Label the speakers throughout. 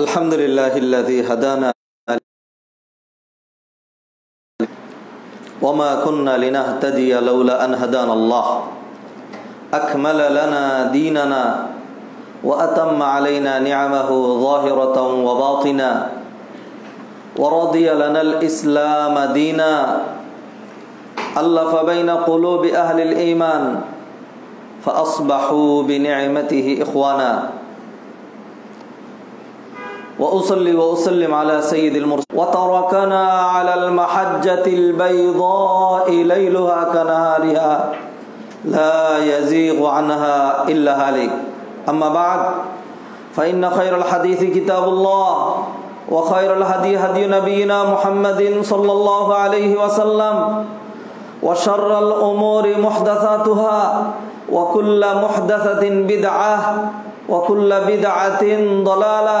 Speaker 1: الحمد لله الذي هدانا وما كنا لنهتدي لولا أن هدانا الله. أكمل لنا ديننا وأتم علينا نعمه ظاهرة وباطنا ورضي لنا الإسلام دينا. ألف بين قلوب أهل الإيمان. فأصبحوا بنعمته إخوانا. وأصلي وأسلم على سيد المرسلين. وتركنا على المحجة البيضاء ليلها كنهارها لا يزيغ عنها إلا هالك. أما بعد فإن خير الحديث كتاب الله وخير الهدي هدي نبينا محمد صلى الله عليه وسلم وشر الأمور محدثاتها وكل محدثة بدعة وكل بدعة ضلالة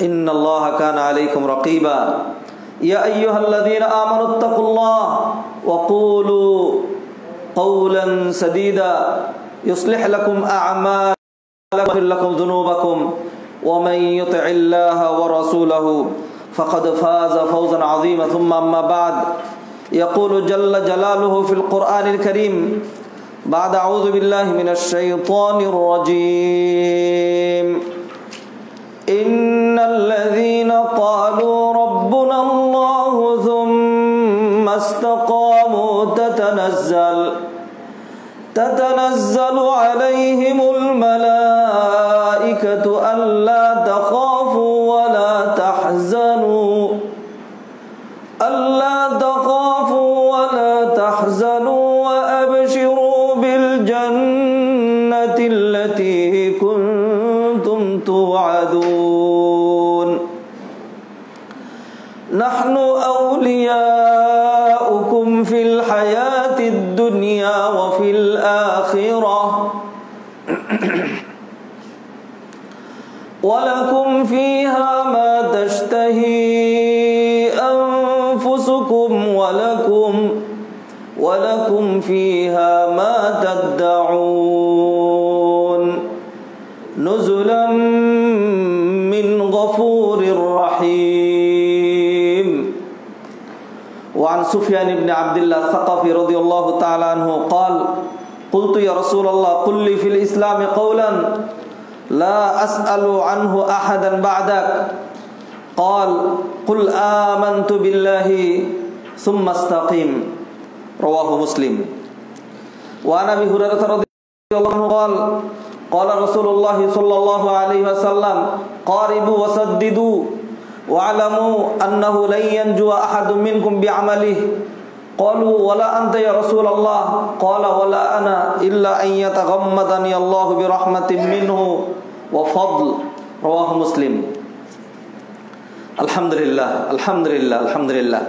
Speaker 1: إن الله كان عليكم رقيبا. يا أيها الذين آمنوا اتقوا الله وقولوا قولا سديدا. يصلح لكم أعمالكم ويغفر لكم ذنوبكم. ومن يطع الله ورسوله فقد فاز فوزا عظيما. ثم أما بعد. يقول جل جلاله في القرآن الكريم بعد أعوذ بالله من الشيطان الرجيم. إن الذين قالوا ربنا الله ثم استقاموا تتنزل تتنزل عليهم الملائكة ألا تخافوا فيها ما تدعون. نزلا من غفور رحيم. وعن سفيان بن عبد الله الثقفي رضي الله تعالى عنه قال قلت يا رسول الله قل لي في الإسلام قولا لا أسأل عنه أحدا بعدك. قال قل آمنت بالله ثم استقيم. رواه مسلم. وعن أبي هريرة رضي الله عنه قال قال رسول الله صلى الله عليه وسلم قاربوا وسددوا واعلموا أنه لن ينجو أحد منكم بعمله. قالوا ولا أنت يا رسول الله. قال ولا أنا إلا أن يتغمدني الله برحمة منه وفضل. رواه مسلم. الحمد لله الحمد لله الحمد لله.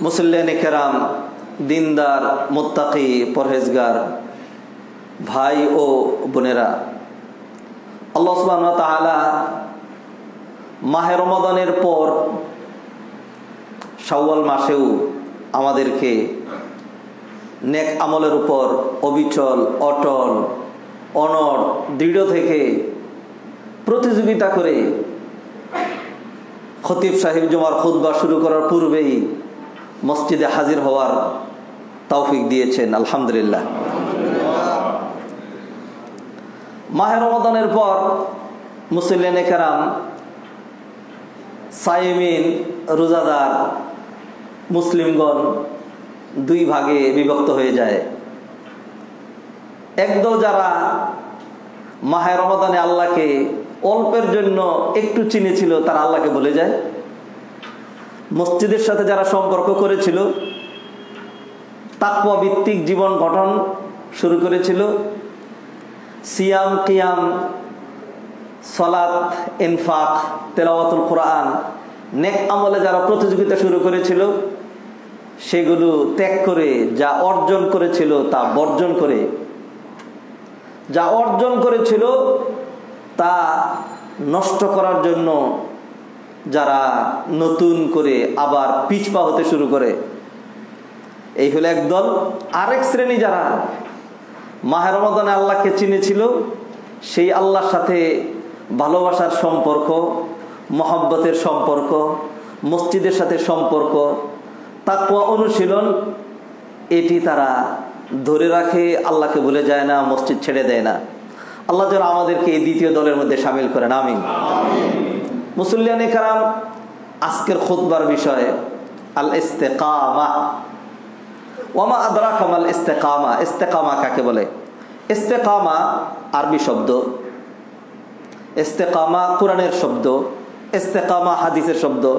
Speaker 1: مسلمين الكرام দিনদার, মোত্তাকি, পরহেজগার, ভাই ও বোনেরা, আল্লাহ তাআলা মাহে রমাদানের পর শাওয়াল মাসেও আমাদেরকে নেক আমলের উপর অবিচল, অটল অনর দৃঢ় থেকে প্রতিযোগিতা করে খতিব সাহেব জমার খুদ্া শুরু করার পূর্বেই মসজিদে হাজির হওয়ার তৌফিক দিয়েছেন, আলহামদুলিল্লাহ। মাহের রমদানের পর মুসলিনে কেরাম, সাইমিন, রোজাদার, মুসলিমগণ দুই ভাগে বিভক্ত হয়ে যায়। একদল যারা মাহে রমাদানে আল্লাহকে অল্পের জন্য একটু চিনেছিল, তারা আল্লাহকে বলে যায়। মসজিদের সাথে যারা সম্পর্ক করেছিল ভিত্তিক জীবন গঠন শুরু করেছিল। সিয়াম, কিয়াম, সলাৎ, ইনফাক, তেলাওয়াতুল কোরআন। নেক আমলে যারা প্রতিযোগিতা শুরু করেছিল, সেগুলো ত্যাগ করে যা অর্জন করেছিল তা বর্জন করে। যা অর্জন করেছিল তা নষ্ট করার জন্য যারা নতুন করে আবার পিছপা হতে শুরু করে। এই হলো একদল আরেক শ্রেণি যারা মাহের রমাদানে আল্লাহকে চিনেছিল, সেই আল্লাহর সাথে ভালোবাসার সম্পর্ক, মহব্বতের সম্পর্ক, মসজিদের সাথে সম্পর্ক তাকুয়া অনুশীলন, এটি তারা ধরে রাখে, আল্লাহকে ভুলে যায় না, মসজিদ ছেড়ে দেয় না। আল্লাহ যেন আমাদেরকে এই দ্বিতীয় দলের মধ্যে সামিল করেন আমি মুসল্লিয়ানি কারাম, আজকের খুতবার বিষয়ে আল ইস্তেকামা ওয়ামা আদরা কামাল ইস্তেকামা ইস্তেকামা কাকে বলে? ইস্তেকামা আরবি শব্দ। ইস্তেকামা কোরআনের শব্দ। ইস্তেকামা হাদিসের শব্দ।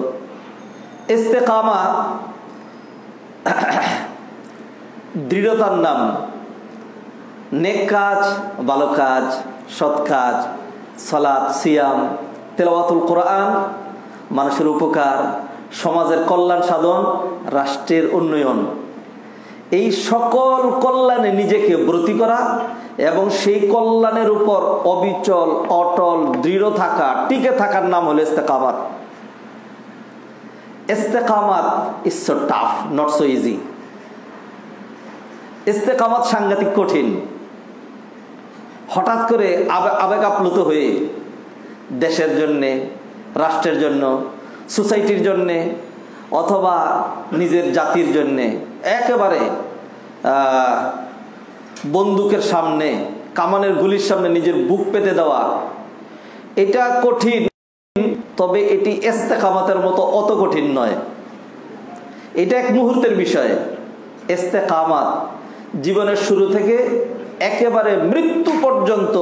Speaker 1: ইস্তেকামা দৃঢ়তার নাম। নেক কাজ, ভালো কাজ, সৎ কাজ সলাৎ সিয়াম, তেলাওয়াতুল কোরআন, মানুষের উপকার, সমাজের কল্যাণ সাধন, রাষ্ট্রের উন্নয়ন। এই সকল কল্যাণে নিজেকে ব্রতী করা এবং সেই কল্যাণের উপর অবিচল, অটল, দৃঢ় থাকা, টিকে থাকার নাম হলো ইস্তেকামাত। ইস্তেকামাত is so tough not so easy ইস্তেকামাত সাংঘাতিক কঠিন। হঠাৎ করে আবেগ আপ্লুত হয়ে দেশের জন্যে, রাষ্ট্রের জন্য, সোসাইটির জন্যে, অথবা নিজের জাতির জন্যে একেবারে বন্দুকের সামনে, কামানের গুলির সামনে নিজের বুক পেতে দেওয়া, এটা কঠিন, তবে এটি এস্তেকামাতের মতো অত কঠিন নয়। এটা এক মুহূর্তের বিষয়। এস্তেকামাত জীবনের শুরু থেকে একেবারে মৃত্যু পর্যন্ত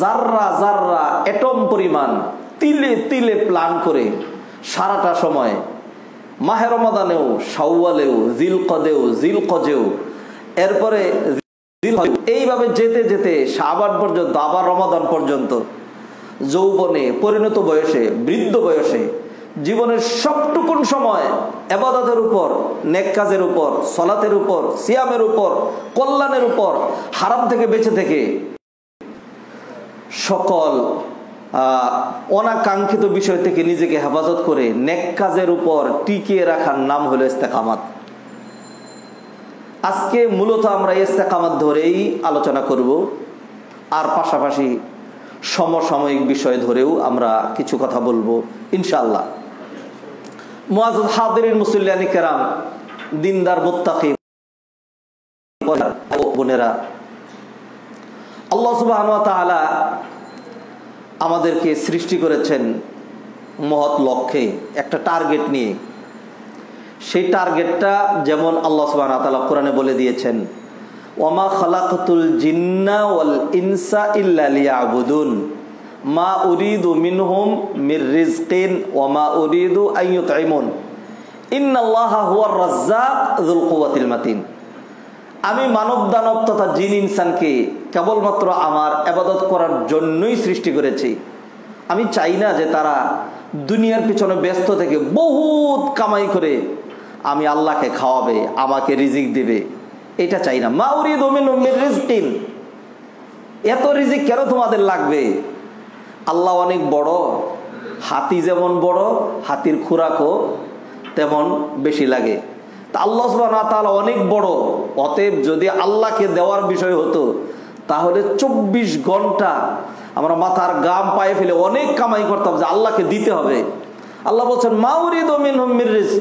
Speaker 1: জাররা জাররা এটম পরিমাণ তিলে তিলে প্লান করে সারাটা সময় মাহের রমাদানেও সাউওয়ালেও জিল কদেও জিল কজেও এরপরে এইভাবে যেতে যেতে সাবান পর্যন্ত, আবার রমাদান পর্যন্ত, যৌবনে পরিণত বয়সে, বৃদ্ধ বয়সে, জীবনের সবটুকুন সময় এবাদতের উপর, নেক কাজের উপর, সলাতের উপর, সিয়ামের উপর, কল্যাণের উপর, হারাম থেকে বেঁচে থেকে সকল অনাকাঙ্ক্ষিত বিষয় থেকে নিজেকে হেফাজত করে নেক কাজের উপর টিকিয়ে রাখার নাম হলো ইস্তেকামাত। আজকে মূলত আমরা ইস্তেকামাত ধরেই আলোচনা করব, আর পাশাপাশি সমসাময়িক বিষয় ধরেও আমরা কিছু কথা বলব ইনশাল্লাহ মুআজ্জাজ হাদিরিন মুসল্লিয়ানি কেরাম, দিনদার মুত্তাকি বোনেরা, আল্লাহ তাআলা আমাদেরকে সৃষ্টি করেছেন মহৎ লক্ষ্যে একটা টার্গেট নিয়ে। সেই টার্গেটটা যেমন আল্লাহ সুবহানাহু ওয়া তাআলা কোরআনে বলে দিয়েছেন ওয়ামা খালাকতুল জিন্না ওয়াল ইনসা ইল্লা লিয়াবুদুন। মা উরিদু মিনহুম মির রিজকিন ওয়ামা উরিদু আইয়ুতঈমুন ইন্নাল্লাহা হুয়ার রাজ্জাক যুল কুওয়াতিল মাতিন। আমি মানব দানব তথা জিন ইনসানকে কেবলমাত্র আমার আবাদত করার জন্যই সৃষ্টি করেছি। আমি চাই না যে তারা দুনিয়ার পিছনে ব্যস্ত থেকে বহুত কামাই করে আমি আল্লাহকে খাওয়াবে, আমাকে রিজিক দিবে। এটা চাই না। মাউরি দমিন এত রিজিক কেন তোমাদের লাগবে? আল্লাহ অনেক বড়, হাতি যেমন বড়, হাতির খুরাকও তেমন বেশি লাগে। তা আল্লাহ তালা অনেক বড়। অতএব যদি আল্লাহকে দেওয়ার বিষয় হতো, তাহলে চব্বিশ ঘণ্টা আমরা মাথার গাম পায়ে ফেলে অনেক কামাই করতাম যে আল্লাহকে দিতে হবে। আল্লাহ বলছেন মাউরি দমিন হমির রিজ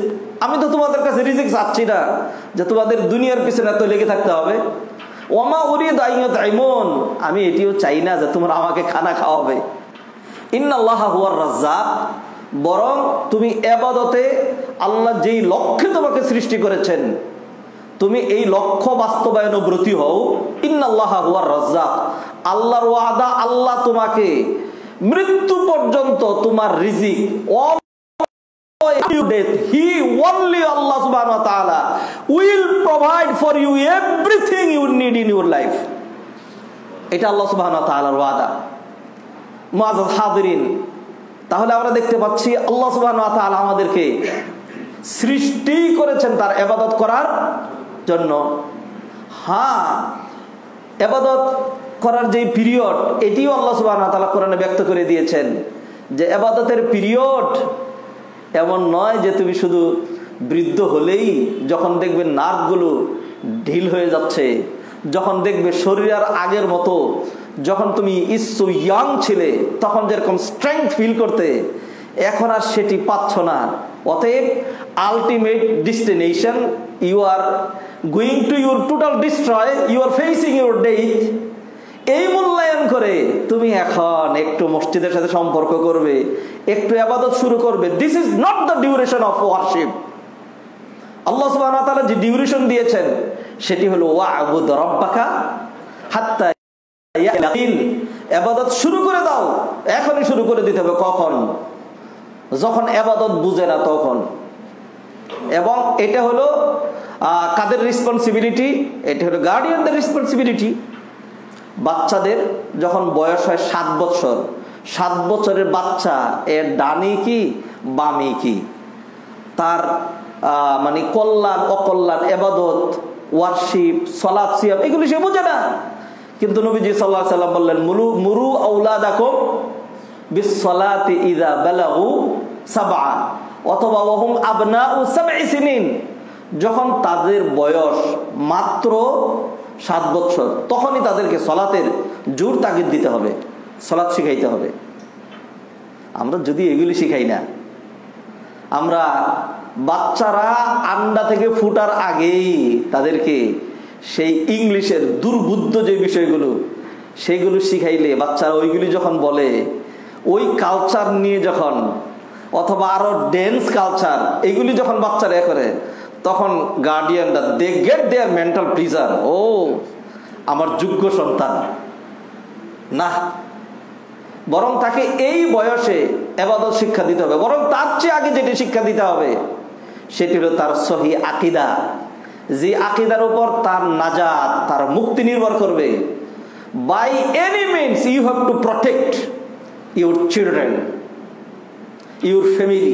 Speaker 1: আমি তো তোমাদের কাছে রিজিক চাচ্ছি না যে তোমাদের দুনিয়ার পিছনে এত লেগে থাকতে হবে। ওমা উরি দাইয়ত আইমন আমি এটিও চাই না যে তোমরা আমাকে খানা খাওয়াবে। ইন্নাল্লাহ হুয়ার রাজ্জাক। বরং তুমি এবাদতে আল্লাহ যেই লক্ষ্যে তোমাকে সৃষ্টি করেছেন, তুমি এই লক্ষ্য বাস্তবায়ন ব্রতী হও। ইন্নাল্লাহ হুয়ার রাজ্জাক। আল্লাহর ওয়াদা, আল্লাহ তোমাকে মৃত্যু পর্যন্ত তোমার রিজিক only allah subhanahu wa ta'ala will provide for you everything you need in your life এটা আল্লাহ সুবহানাহু ওয়া তাআলার ওয়াদা। মাজাদ হাদরিন তাহলে আমরা দেখতে পাচ্ছি আল্লাহ সুবাহ আমাদেরকে সৃষ্টি করেছেন তার এবাদত করার জন্য। হ্যাঁ এবাদত করার যে পিরিয়ড এটিও আল্লাহ সুবাহ তালা কোরআনে ব্যক্ত করে দিয়েছেন যে এবাদতের পিরিয়ড এমন নয় যে তুমি শুধু বৃদ্ধ হলেই যখন দেখবে নার্ভগুলো ঢিল হয়ে যাচ্ছে, যখন দেখবে শরীর আর আগের মতো, যখন তুমি ইসু ইয়াং ছিলে, তখন যেরকম স্ট্রেংথ ফিল করতে, এখন আর সেটি পাচ্ছ না। অতএব ultimate destination you are going to your total destroy you are facing your death এই মূল্যায়ন করে তুমি এখন একটু মসজিদের সাথে সম্পর্ক করবে, একটু আবাদত শুরু করবে। This is not the duration of worship Allah সুবাহ যে ডিউরেশন দিয়েছেন, সেটি হলো ওয়াবুদ রব্বাকা হাত্তা এবাদত শুরু করে দাও, এখনই শুরু করে দিতে হবে। কখন? যখন এবাদত বুঝে না তখন। এবং এটা হলো কাদের রেসপন্সিবিলিটি এটা হলো গার্ডিয়ানদের রেসপন্সিবিলিটি বাচ্চাদের যখন বয়স হয় সাত বছর, সাত বছরের বাচ্চা, এর ডানি কি, বামি কি? তার মানে কল্যাণ, অকল্যাণ, এবাদত ওয়ার্শিপ সলাদ সিয়াম, এগুলি সে বোঝে না। কিন্তু নবীজি সাল্লাহ সাল্লাম বললেন মুরু মুরু আউলাদাকুম বিসলাতি ইদা বালাগু সাবা অথবা ওহুম সাবঈ সিনিন, যখন তাদের বয়স মাত্র সাত বছর তখনই তাদেরকে সলাতের জোর তাগিদ দিতে হবে, সলাৎ শিখাইতে হবে। আমরা যদি এগুলি শিখাই না, আমরা বাচ্চারা আন্ডা থেকে ফুটার আগেই তাদেরকে সেই ইংলিশের দুর্বুদ্ধ যে বিষয়গুলো, সেগুলো শিখাইলে বাচ্চারা ওইগুলি যখন বলে ওই কালচার নিয়ে যখন, অথবা আরও ডেন্স কালচার এগুলি যখন বাচ্চারা এ করে, তখন গার্ডিয়ানরা দে গেট দেয়ার মেন্টাল প্রিজার ও, আমার যোগ্য সন্তান। না। বরং তাকে এই বয়সে এবাদত শিক্ষা দিতে হবে। বরং তার চেয়ে আগে যেটি শিক্ষা দিতে হবে, সেটি হলো তার সহি আকিদা। যে আকিদার উপর তার নাজাত, তার মুক্তি নির্ভর করবে। By any means you have to protect your children your family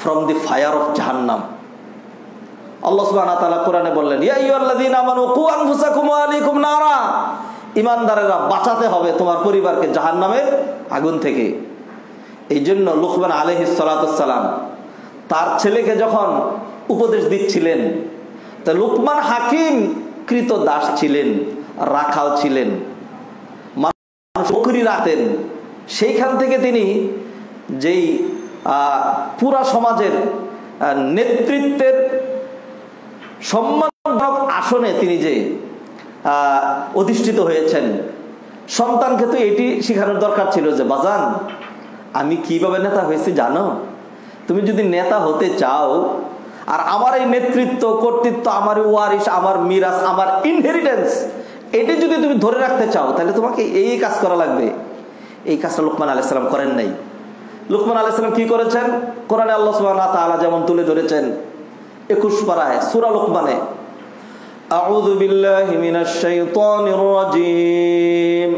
Speaker 1: from the fire of জাহান্নাম আল্লাহ সুবহানাহু তাআলা কোরআনে বললেন, ইয়া আইয়ুহাল্লাযীনা আমানু কু আনফুসাকুম ওয়া আলাইকুম নারা। ইমানদারেরা বাঁচাতে হবে তোমার পরিবারকে জাহান্নামের আগুন থেকে। এই জন্য লুকমান আলাইহিস সালাম তার ছেলেকে যখন উপদেশ দিচ্ছিলেন, তা লুকমান হাকিম কৃত দাস ছিলেন, রাখাল ছিলেন। মানুষ রাখতেন। সেইখান থেকে তিনি যেই পুরা সমাজের নেতৃত্বের সম্মানজনক আসনে তিনি যে অধিষ্ঠিত হয়েছেন সন্তানকে তো এটি শেখানোর দরকার ছিল যে, বাজান, আমি কীভাবে নেতা হয়েছি জানো? তুমি যদি নেতা হতে চাও, আর আমার এই নেতৃত্ব, কর্তৃত্ব, আমার ওয়ারিস আমার মিরাজ, আমার ইনহেরিটেন্স এটি যদি তুমি ধরে রাখতে চাও, তাহলে তোমাকে এই কাজ করা লাগবে। এই কাজটা লুকমান আলাইসালাম করেন নাই লুকমান আলাইসালাম কি করেছেন কোরআনে আল্লাহ সুবাহ তালা যেমন তুলে ধরেছেন একুশ পাড়ায় সুরা লুকমানে أعوذ بالله من الشيطان الرجيم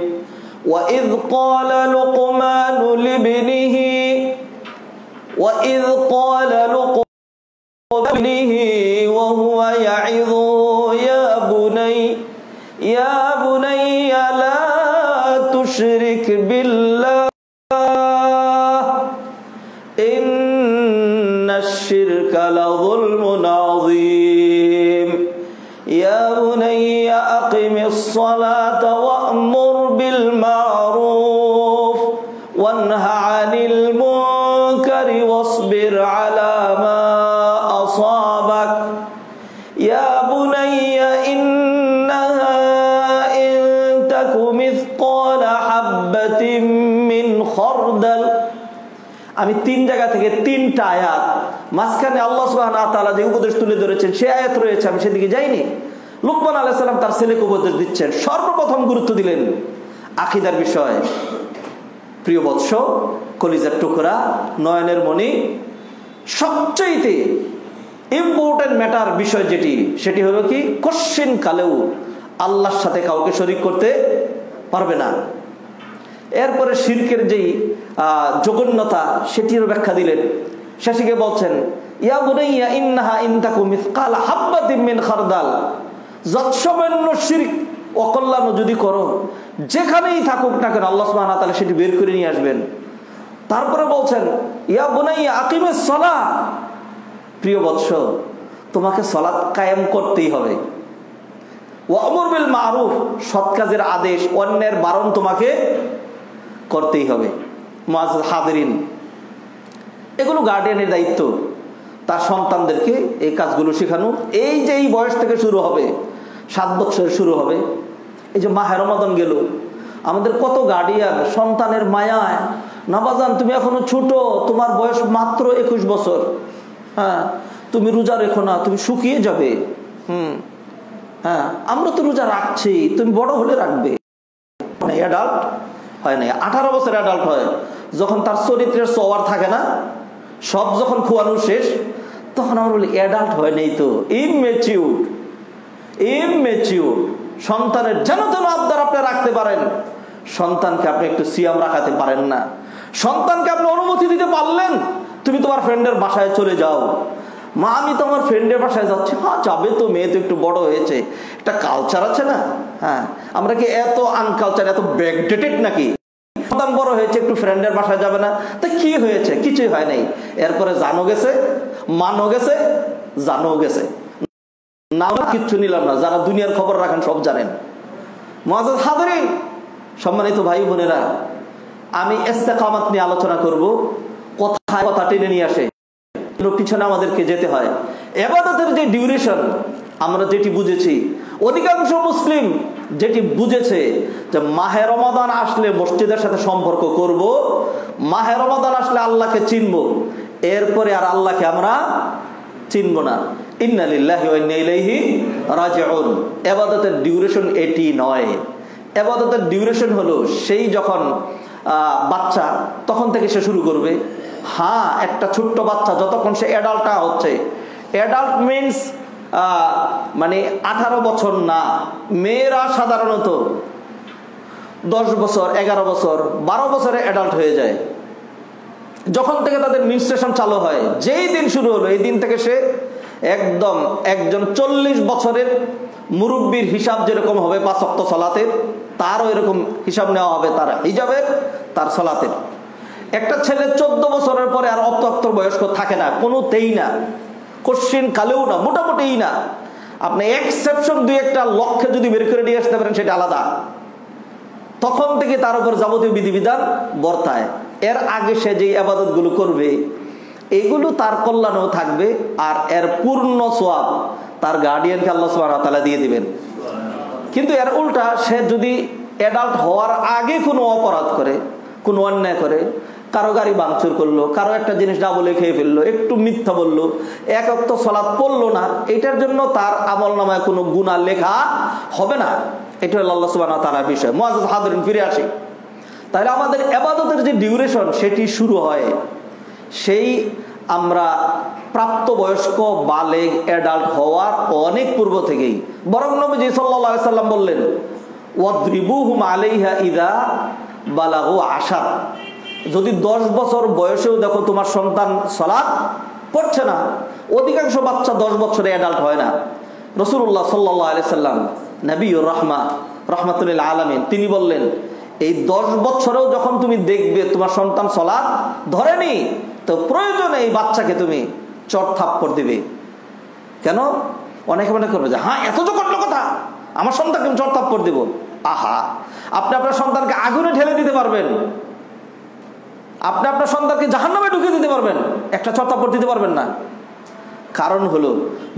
Speaker 1: وإذ قال لقمان لابنه وإذ قال لقمان لابنه وهو يعظ الصلاة وأمر بالمعروف وانه عن المنكر واصبر على ما أصابك يا بني إنها إن تك مثقال حبة من خردل আমি তিন জায়গা থেকে তিনটা আয়াত মাঝখানে আল্লাহ সুবাহ যে উপদেশ তুলে ধরেছেন সে আয়াত রয়েছে আমি সেদিকে যাইনি লুকমান আলাইসাল্লাম তার ছেলেকে উপদেশ দিচ্ছেন। সর্বপ্রথম গুরুত্ব দিলেন আকিদার বিষয়। প্রিয় বৎস, কলিজার টুকরা, নয়নের মণি সবচাইতে ইম্পর্টেন্ট ম্যাটার বিষয় যেটি, সেটি হলো কি কোশ্চিন কালেও আল্লাহর সাথে কাউকে শরিক করতে পারবে না। এরপরে শির্কের যেই জঘন্যতা সেটিরও ব্যাখ্যা দিলেন। শেষিকে বলছেন, ইয়া বুনাইয়া, ইন্নাহা ইনতাকু মিসকাল হাব্বাতিম মিন খারদাল। যৎসামান্য শিরক অকল্যাণ যদি করো, যেখানেই থাকুক না কেন আল্লাহ সুবহানাহু ওয়া তাআলা সেটি বের করে নিয়ে আসবেন। তারপরে বলছেন, ইয়া বুনাইয়া আকিমে সলা। প্রিয় বৎস, তোমাকে সলাৎ কায়েম করতেই হবে। বিল মারুফ, সৎ কাজের আদেশ অন্যের বারণ তোমাকে করতেই হবে। হাদরিন এগুলো গার্ডিয়ানের দায়িত্ব। তার সন্তানদেরকে এই কাজগুলো শেখানো। এই যে এই বয়স থেকে শুরু হবে সাত বছর শুরু হবে। এই যে মাহের রমাদন গেল। আমাদের কত গার্ডিয়ান সন্তানের মায়ায়। নাবাজান, তুমি এখনও ছোট, তোমার বয়স মাত্র একুশ বছর। হ্যাঁ তুমি রোজা রেখো না, তুমি শুকিয়ে যাবে। হুম হ্যাঁ আমরা তো রোজা রাখছি, তুমি বড় হলে রাখবে। অ্যাডাল্ট হয় না আঠারো বছর অ্যাডাল্ট হয়। যখন তার চরিত্রের সওয়ার থাকে না, সব যখন খোয়ানো শেষ, তখন আমরা বলি অ্যাডাল্ট হয় নাই তো ইমেচিউর ইমেচিউর সন্তানের যেন যেন আবদার আপনি রাখতে পারেন, সন্তানকে আপনি একটু সিয়াম রাখাতে পারেন না। সন্তানকে আপনি অনুমতি দিতে পারলেন, তুমি তোমার ফ্রেন্ডের বাসায় চলে যাও। মা, আমি তো আমার ফ্রেন্ডের বাসায় যাচ্ছি। হ্যাঁ যাবে তো, মেয়ে তো একটু বড় হয়েছে। একটা কালচার আছে না? হ্যাঁ আমরা কি এত আনকালচার এত ব্যাকডেটেড নাকি? সন্তান বড় হয়েছে, একটু ফ্রেন্ডের বাসায় যাবে না। তা কি হয়েছে? কিছুই হয় নাই। এরপরে জানো গেছে মানো গেছে জানো গেছে। না কিচ্ছু নিলাম না, যারা দুনিয়ার খবর রাখেন সব জানেন। মহাজ হাদরিন সম্মানিত ভাই বোনেরা, আমি এস্তেকামাত নিয়ে আলোচনা করব, কথায় কথা টেনে নিয়ে আসে। পিছনে আমাদেরকে যেতে হয়। এবাদতের যে ডিউরেশন আমরা যেটি বুঝেছি, অধিকাংশ মুসলিম যেটি বুঝেছে যে মাহে রমাদান আসলে মসজিদের সাথে সম্পর্ক করব, মাহে রমাদান আসলে আল্লাহকে চিনব, এরপরে আর আল্লাহকে আমরা চিনব না। এবাদতের ডিউরেশন এটি নয়। এবাদতের ডিউরেশন হলো সেই যখন বাচ্চা তখন থেকে সে শুরু করবে। হ্যাঁ একটা ছোট্ট বাচ্চা যতক্ষণ সে অ্যাডাল্টটা হচ্ছে। অ্যাডাল্ট মিনস মানে আঠারো বছর না, মেয়েরা সাধারণত দশ বছর, এগারো বছর, বারো বছরে অ্যাডাল্ট হয়ে যায়। যখন থেকে তাদের মিনস্ট্রেশন চালু হয়, যেই দিন শুরু হলো, এই দিন থেকে সে একদম একজন চল্লিশ বছরের মুরব্বীর হিসাব যেরকম হবে পাঁচক্ত সলাতের, তারও এরকম হিসাব নেওয়া হবে তার হিসাবের তার সলাতের। একটা ছেলে চোদ্দ বছরের পরে আর অপ্রাপ্ত বয়স্ক থাকে না, কোনোতেই না। কোশ্চিন কালেও না, মোটামুটিই না। আপনি এক্সেপশন দুই একটা লক্ষ্যে যদি বের করে নিয়ে আসতে পারেন, সেটা আলাদা। তখন থেকে তার উপর যাবতীয় বিধিবিধান বর্তায়। এর আগে সে যে আবাদতগুলো করবে এগুলো তার কল্যাণেও থাকবে আর এর পূর্ণ সোয়াব তার গার্ডিয়ানকে আল্লাহ সোয়ালা দিয়ে দিবেন। কিন্তু এর উল্টা সে যদি অ্যাডাল্ট হওয়ার আগে কোনো অপরাধ করে, কোনো অন্যায় করে, কারও গাড়ি বাংচুর করল, কারও একটা জিনিস ডাবলে খেয়ে ফেলল, একটু মিথ্যা বলল, এক অক্ত সলাৎ পড়ল না, এটার জন্য তার আমল নামায় কোনো গুণা লেখা হবে না। এটা হল আল্লাহ সুবাহ তারা বিষয়। মহাজ হাদরিন, ফিরে আসে। তাহলে আমাদের আবাদতের যে ডিউরেশন সেটি শুরু হয় সেই আমরা প্রাপ্তবয়স্ক বালেগ অ্যাডাল্ট হওয়ার অনেক পূর্ব থেকেই। বরং সাল্লা সাল্লাম বললেন আলাইহা বালাহু যদি দশ বছর বয়সেও দেখো তোমার সন্তান সলাৎ পড়ছে না, অধিকাংশ বাচ্চা দশ বছরে অ্যাডাল্ট হয় না। রসুল্লাহ সাল্লাহ সাল্লাম নবীর রহমা রহমাতুল্লাহ আলমিন, তিনি বললেন, এই দশ বছরেও যখন তুমি দেখবে তোমার সন্তান সলাৎ ধরেনি তো প্রয়োজনে এই বাচ্চাকে তুমি চট থাপ্পড় দিবে। কেন? অনেকে মনে করবে যে হ্যাঁ এত জঘন্য কথা, আমার সন্তানকে চট থাপ্পড় দিব। আহা, আপনি আপনার সন্তানকে আগুনে ঢেলে দিতে পারবেন। আপনি আপনার সন্তানকে জাহান্নামে ঢুকিয়ে দিতে পারবেন। একটা চট চর্তাপড় দিতে পারবেন না। কারণ হলো,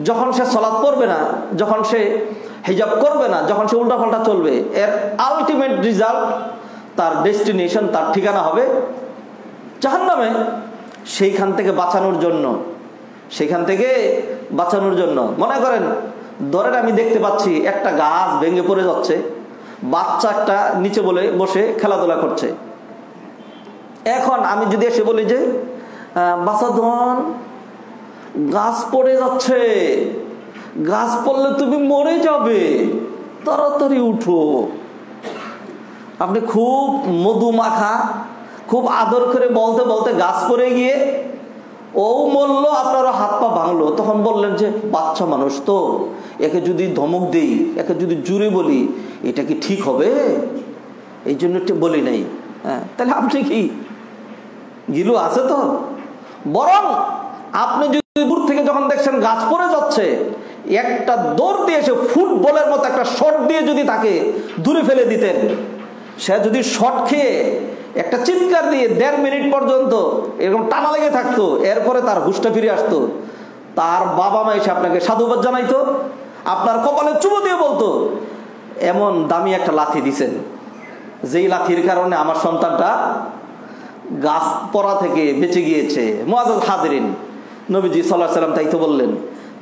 Speaker 1: যখন সে সলাৎ পড়বে না, যখন সে হিজাব করবে না, যখন সে উল্টাপাল্টা চলবে, এর আলটিমেট রেজাল্ট তার ডেস্টিনেশন তার ঠিকানা হবে জাহান্নামে। সেইখান থেকে বাঁচানোর জন্য। সেখান থেকে বাঁচানোর জন্য। মনে করেন, ধরেন আমি দেখতে পাচ্ছি একটা গাছ ভেঙে পড়ে যাচ্ছে, বাচ্চা একটা নিচে বলে বসে খেলাধুলা করছে। এখন আমি যদি এসে বলি যে বাসাধন গাছ পড়ে যাচ্ছে, গাছ পড়লে তুমি মরে যাবে, তাড়াতাড়ি উঠো। আপনি খুব মধু মাখা খুব আদর করে বলতে বলতে গাছ পরে গিয়ে ও মরল আপনারও হাত পা ভাঙলো। তখন বললেন যে, বাচ্চা মানুষ তো, একে যদি ধমক দেই, একে যদি জুড়ে বলি, এটা কি ঠিক হবে? এই জন্য বলি নাই। হ্যাঁ তাহলে আপনি কি গিলু আছে তো? বরং আপনি যদি দূর থেকে যখন দেখছেন গাছ পড়ে যাচ্ছে, একটা দৌড় দিয়ে সে ফুটবলের মতো একটা শট দিয়ে যদি তাকে দূরে ফেলে দিতেন, সে যদি শট খেয়ে একটা চিৎকার দিয়ে দেড় মিনিট পর্যন্ত এরকম টানা লেগে থাকতো, এরপরে তার হুশটা ফিরে আসতো। তার বাবা মা এসে আপনাকে সাধুবাদ জানাইতো, আপনার কপালে চুমো দিয়ে বলতো, এমন দামি একটা লাথি দিছেন, যেই লাথির কারণে আমার সন্তানটা গাছ পড়া থেকে বেঁচে গিয়েছে। মোয়াজ হাজরিন, নবীজি সাল্লাহ সাল্লাম তাই তো বললেন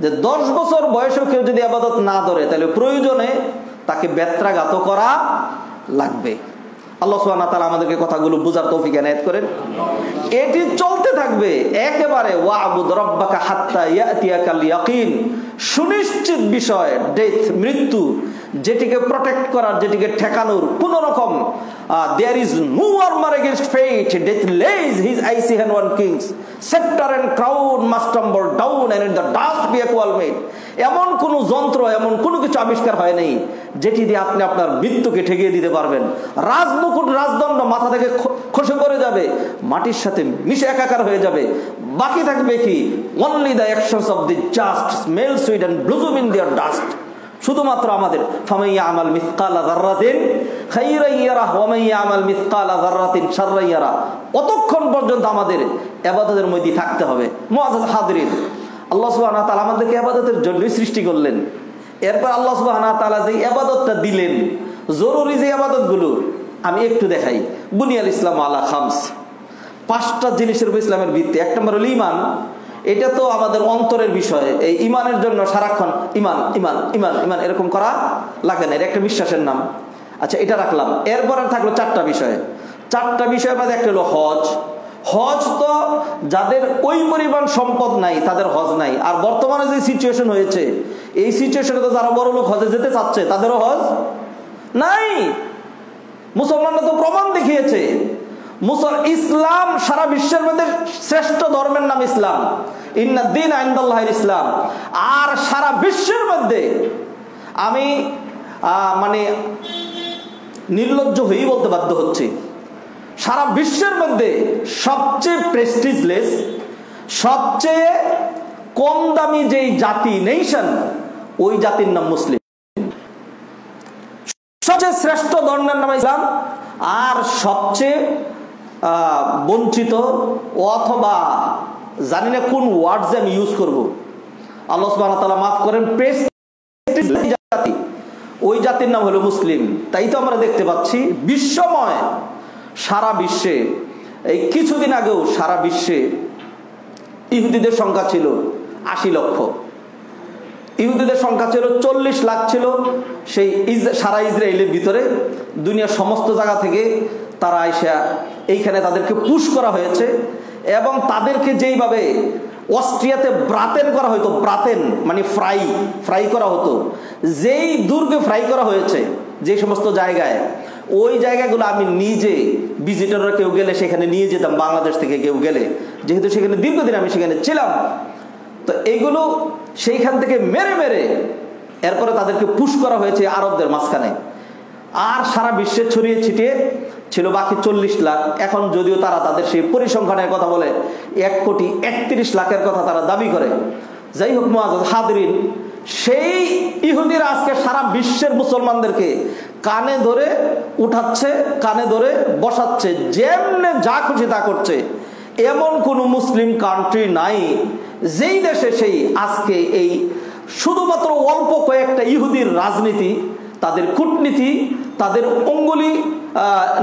Speaker 1: যে, দশ বছর বয়সেও কেউ যদি আবাদত না ধরে, তাহলে প্রয়োজনে তাকে ব্যত্রাঘাত করা লাগবে। আল্লাহ সুবহানাহু তাআলা আমাদেরকে কথাগুলো বোঝার তৌফিক এনায়েত করেন। এটি চলতে থাকবে একেবারে ওয়াবুদ রব্বাকা হাত্তা ইয়াতিয়াকাল ইয়াকিন। সুনিশ্চিত বিষয়, ডেথ, মৃত্যু যেটিকে প্রটেক্ট করার, যেটিকে ঠেকানোর কোন রকম there is no armour against fate death lays his icy hand on kings sceptre and crown must tumble down and the dust be equal made এমন কোন যন্ত্র, এমন কোনো কিছু আবিষ্কার হয় নাই, যেটি দিয়ে আপনি আপনার মৃত্যুকে ঠেকিয়ে দিতে পারবেন। রাজমুকুট, রাজদণ্ড মাথা থেকে খসে পড়ে যাবে, মাটির সাথে মিশে একাকার হয়ে যাবে। বাকি থাকবে কি? Only the actions of the just smell sweet and blossom in their dust শুধুমাত্র আমাদের। ফামাইয়া আমাল মিসকালা আমাল মিসকালা শাররাইয়ারা অতক্ষণ পর্যন্ত আমাদের ইবাদতের মধ্যে থাকতে হবে। হাদিরিন, আল্লাহ তাআলা আমাদেরকে ইবাদতের জন্যই সৃষ্টি করলেন। এরপর আল্লাহ তাআলা যে ইবাদতটা দিলেন, জরুরি যে ইবাদতগুলো আমি একটু দেখাই। বুনিয়াল ইসলাম আলা খামস। পাঁচটা জিনিসের উপর ইসলামের ভিত্তি। এক নম্বর ইমান এটা তো আমাদের অন্তরের বিষয়। এই ইমানের জন্য সারাক্ষণ ইমান ইমান ইমান ইমান এরকম করা লাগে না। এটা একটা বিশ্বাসের নাম। আচ্ছা এটা রাখলাম। এরপরে থাকল চারটা বিষয়। চারটা বিষয়ের মধ্যে একটা হলো হজ। হজ তো যাদের ওই পরিমাণ সম্পদ নাই, তাদের হজ নাই। আর বর্তমানে যে সিচুয়েশন হয়েছে, এই সিচুয়েশনে তো যারা বড় লোক হজে যেতে চাচ্ছে, তাদেরও হজ নাই। মুসলমানরা তো প্রমাণ দেখিয়েছে। মুসল ইসলাম সারা বিশ্বের মধ্যে শ্রেষ্ঠ ধর্মের নাম ইসলাম। ইন্দিন আইন্দাল্লাহ ইসলাম। আর সারা বিশ্বের মধ্যে আমি মানে নির্লজ্জ হয়েই বলতে বাধ্য হচ্ছি। সারা বিশ্বের মধ্যে সবচেয়ে প্রেস্টিজলেস, সবচেয়ে কম দামি যেই জাতি নেশন, ওই জাতির নাম মুসলিম। সবচেয়ে শ্রেষ্ঠ ধর্মের নাম ইসলাম, আর সবচেয়ে বঞ্চিত অথবা জানি না কোন ওয়ার্ডস আমি ইউজ করব। আল্লাহ সুবাহ মাফ করেন জাতি, ওই জাতির নাম হলো মুসলিম। তাই তো আমরা দেখতে পাচ্ছি, বিশ্বময় সারা বিশ্বে, এই কিছুদিন আগেও সারা বিশ্বে ইহুদিদের সংখ্যা ছিল আশি লক্ষ। ইহুদিদের সংখ্যা ছিল চল্লিশ লাখ ছিল, সেই সারা ইসরায়েলের ভিতরে, দুনিয়ার সমস্ত জায়গা থেকে তারা আইসা এইখানে তাদেরকে পুশ করা হয়েছে এবং তাদেরকে যেইভাবে অস্ট্রিয়াতে ব্রাতেন করা হতো, ব্রাতেন মানে ফ্রাই ফ্রাই করা হতো। যেই দুর্গে ফ্রাই করা হয়েছে যে সমস্ত জায়গায়, ওই জায়গাগুলো আমি নিজে ভিজিটররা কেউ গেলে সেখানে নিয়ে যেতাম, বাংলাদেশ থেকে কেউ গেলে। যেহেতু সেখানে দীর্ঘদিন আমি সেখানে ছিলাম, তো এইগুলো সেইখান থেকে মেরে মেরে এরপরে তাদেরকে পুশ করা হয়েছে আরবদের মাঝখানে। আর সারা বিশ্বে ছড়িয়ে ছিটিয়ে ছিল বাকি চল্লিশ লাখ। এখন যদিও তারা তাদের সেই পরিসংখ্যানের কথা বলে, এক কোটি একত্রিশ লাখের কথা তারা দাবি করে। যাই হোক হাদরিন সেই ইহুদিরা আজকে সারা বিশ্বের মুসলমানদেরকে কানে ধরে উঠাচ্ছে, কানে ধরে বসাচ্ছে, যেমনে যা খুশি তা করছে। এমন কোনো মুসলিম কান্ট্রি নাই, যেই দেশে সেই আজকে এই শুধুমাত্র অল্প কয়েকটা ইহুদির রাজনীতি, তাদের কূটনীতি, তাদের অঙ্গুলি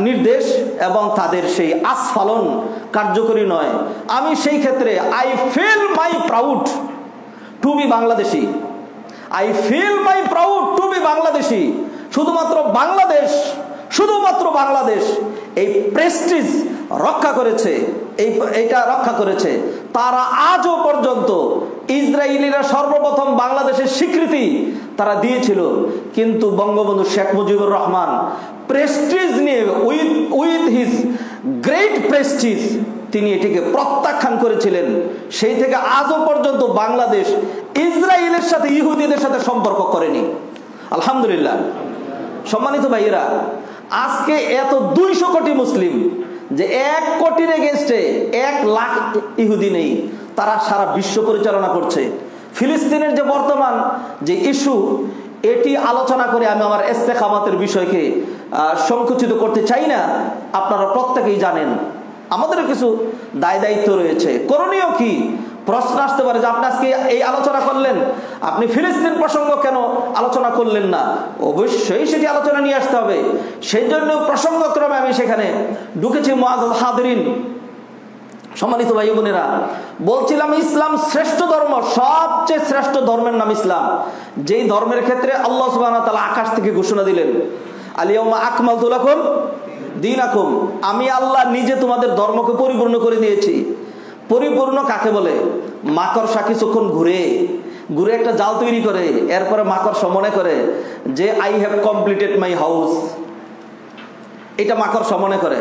Speaker 1: নির্দেশ এবং তাদের সেই আস্ফালন কার্যকরী নয়। আমি সেই ক্ষেত্রে I feel my proud to be Bangladeshi. I feel my proud to be Bangladeshi. শুধুমাত্র বাংলাদেশ শুধুমাত্র বাংলাদেশ, এই প্রেস্টিজ রক্ষা করেছে। এই এটা রক্ষা করেছে। তারা আজও পর্যন্ত ইসরায়েলিরা সর্বপ্রথম বাংলাদেশের স্বীকৃতি তারা দিয়েছিল। কিন্তু বঙ্গবন্ধু শেখ মুজিবুর রহমান প্রেস্টিজ নিয়ে with with his great prestige তিনি এটিকে প্রত্যাখ্যান করেছিলেন। সেই থেকে আজও পর্যন্ত বাংলাদেশ ইসরায়েলের সাথে, ইহুদিদের সাথে সম্পর্ক করেনি। আলহামদুলিল্লাহ। সম্মানিত ভাইয়েরা, আজকে এত দুইশো কোটি মুসলিম যে এক কোটির এগেনস্টে এক লাখ ইহুদি নেই, তারা সারা বিশ্ব পরিচালনা করছে। ফিলিস্তিনের যে বর্তমান যে ইস্যু, এটি আলোচনা করে আমি আমার এস্তেখামাতের বিষয়কে সংকুচিত করতে চাই না, আপনারা প্রত্যেকেই জানেন। আমাদের কিছু দায় দায়িত্ব রয়েছে। করণীয় কি? প্রশ্ন আসতে পারে যে আপনি আজকে এই আলোচনা করলেন। আপনি ফিলিস্তিন প্রসঙ্গ কেন আলোচনা করলেন না? অবশ্যই সেটি আলোচনা নিয়ে আসতে হবে। সেই জন্য প্রসঙ্গক্রমে আমি সেখানে ঢুকেছি হাদরিন। সম্মানিত ভাই বোনেরা, বলছিলাম ইসলাম শ্রেষ্ঠ ধর্ম, সবচেয়ে শ্রেষ্ঠ ধর্মের নাম ইসলাম। যেই ধর্মের ক্ষেত্রে আল্লাহ সুবাহ তালা আকাশ থেকে ঘোষণা দিলেন আলিয়া আকমাল তুলাকুম দিন আকুম আমি আল্লাহ নিজে তোমাদের ধর্মকে পরিপূর্ণ করে দিয়েছি। পরিপূর্ণ কাকে বলে? মাকড় সাকি কিছুক্ষণ ঘুরে ঘুরে একটা জাল তৈরি করে, এরপরে মাকড় সমনে করে যে I have completed my house এটা মাকড় সমনে করে।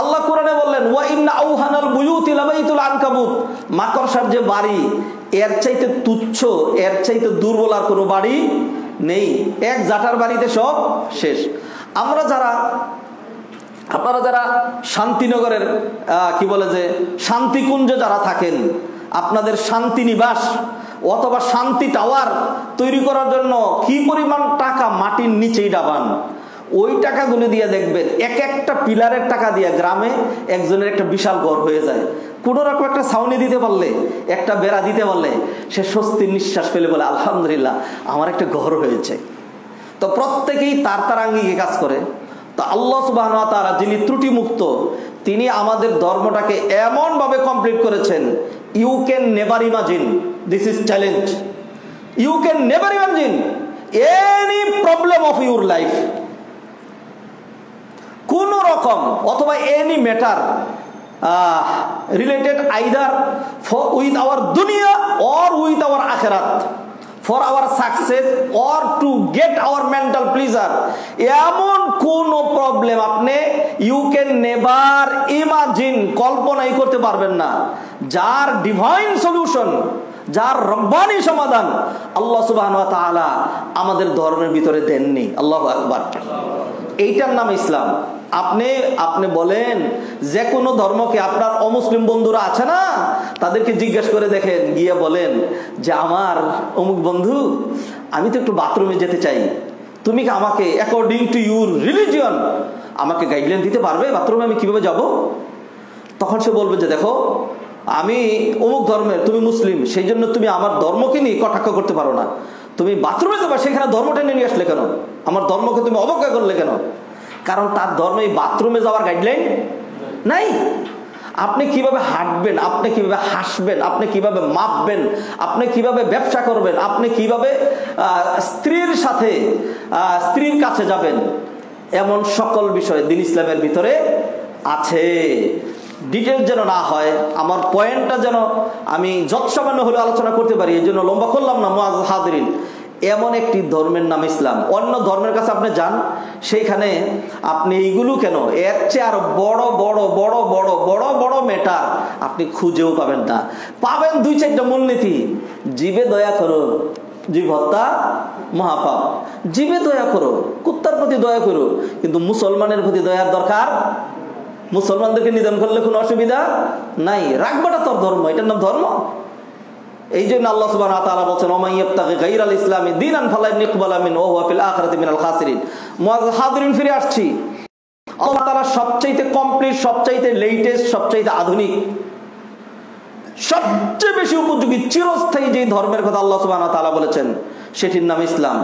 Speaker 1: আল্লাহ কোরআনে বললেন, ওয়া ইন্না আউহানাল বুয়ুতি লাবাইতুল আনকাবুত। মাকড়সার যে বাড়ি, এর চাইতে তুচ্ছ, এর চাইতে দুর্বল আর কোনো বাড়ি নেই। এক জাটার বাড়িতে সব শেষ। আমরা যারা আপনারা যারা শান্তিনগরের কি বলে যে, শান্তিকুঞ্জ যারা থাকেন, আপনাদের শান্তি নিবাস অথবা শান্তি টাওয়ার তৈরি করার জন্য কি পরিমাণ টাকা মাটির নিচেই ডাবান ওই টাকাগুলো দিয়ে দেখবেন, এক একটা পিলারের টাকা দিয়ে গ্রামে একজনের একটা বিশাল ঘর হয়ে যায়। কোনো রকম একটা ছাউনি দিতে পারলে, একটা বেড়া দিতে পারলে, সে স্বস্তির নিঃশ্বাস ফেলে বলে, আলহামদুলিল্লাহ, আমার একটা ঘর হয়েছে। তো প্রত্যেকেই তার তার আঙ্গিকে কাজ করে। তো আল্লাহ সুবাহ তারা যিনি ত্রুটি মুক্ত তিনি আমাদের ধর্মটাকে এমনভাবে কমপ্লিট করেছেন you can never imagine this is challenge you can never imagine any problem of your life কোন রকম অথবা any matter related either with our দুনিয়া অর উইথ আওয়ার আখেরাত। For our success or to get our mental pleasure. এমন কোন problem আপনি you can never imagine কল্পনাই করতে পারবেন না। যার ডিভাইন সলিউশন যার রব্বানি সমাধান, আল্লাহ সুবাহ আমাদের ধর্মের ভিতরে দেননি। আল্লাহ আকবার। এইটার নাম ইসলাম। আপনি আপনি বলেন যে কোনো ধর্মকে আপনার অমুসলিম বন্ধুরা আছে না? তাদেরকে জিজ্ঞেস করে দেখেন, গিয়ে বলেন যে আমার অমুক বন্ধু, আমি তো একটু বাথরুমে যেতে চাই। তুমি কি আমাকে অ্যাকর্ডিং টু ইউর রিলিজিয়ন আমাকে গাইডলাইন দিতে পারবে? বাথরুমে আমি কীভাবে যাব? তখন সে বলবে যে, দেখো, আমি অমুক ধর্মের, তুমি মুসলিম, সেই জন্য তুমি আমার ধর্মকে নিয়ে কটাক্ষ করতে পারো না। তুমি বাথরুমে যাবা, সেখানে ধর্মটা নিয়ে আসলে কেন? আমার ধর্মকে তুমি অবজ্ঞা করলে কেন? কারণ তার ধর্মে বাথরুমে যাওয়ার গাইডলাইন নাই। আপনি কীভাবে হাঁটবেন, আপনি কীভাবে হাসবেন, আপনি কীভাবে মাপবেন, আপনি কীভাবে ব্যবসা করবেন, আপনি কীভাবে স্ত্রীর সাথে স্ত্রীর কাছে যাবেন, এমন সকল বিষয় দিন ইসলামের ভিতরে আছে। ডিটেলস যেন না হয়, আমার পয়েন্টটা যেন আমি যৎসামান্য হলে আলোচনা করতে পারি, এই জন্য লম্বা করলাম না মোয়াজ হাদরিন এমন একটি ধর্মের নাম ইসলাম। অন্য ধর্মের কাছে আপনি যান, সেইখানে আপনি এইগুলো কেন? এর চেয়ে আরও বড় বড় বড় বড় বড় বড় মেটা আপনি খুঁজেও পাবেন না। পাবেন দুই চারটা মূলনীতি। জীবে দয়া করো, জীব হত্যা, মহাপাপ। জীবে দয়া করো, কুত্তার প্রতি দয়া করো, কিন্তু মুসলমানের প্রতি দয়ার দরকার? মুসলমানদেরকে নিধন করলে কোনো অসুবিধা নাই। রাখবাটা তোর ধর্ম, এটার নাম ধর্ম? এই জন্য আল্লাহ সুবাহ তাআলা বলেন ওমাইয়াবতাগি গায়রাল ইসলামি দীনান ফালা ইকবাল মিন ওয়া হুয়া ফিল আখিরাতি মিনাল খাসিরিন। হাদিরিন ফিরে আসছি। আল্লাহ তাআলা সবচাইতে কমপ্লিট সবচাইতে লেটেস্ট সবচাইতে আধুনিক, সবচেয়ে বেশি উপযোগী চিরস্থায়ী যে ধর্মের কথা আল্লাহ সুবাহ তাআলা বলেছেন, সেটির নাম ইসলাম।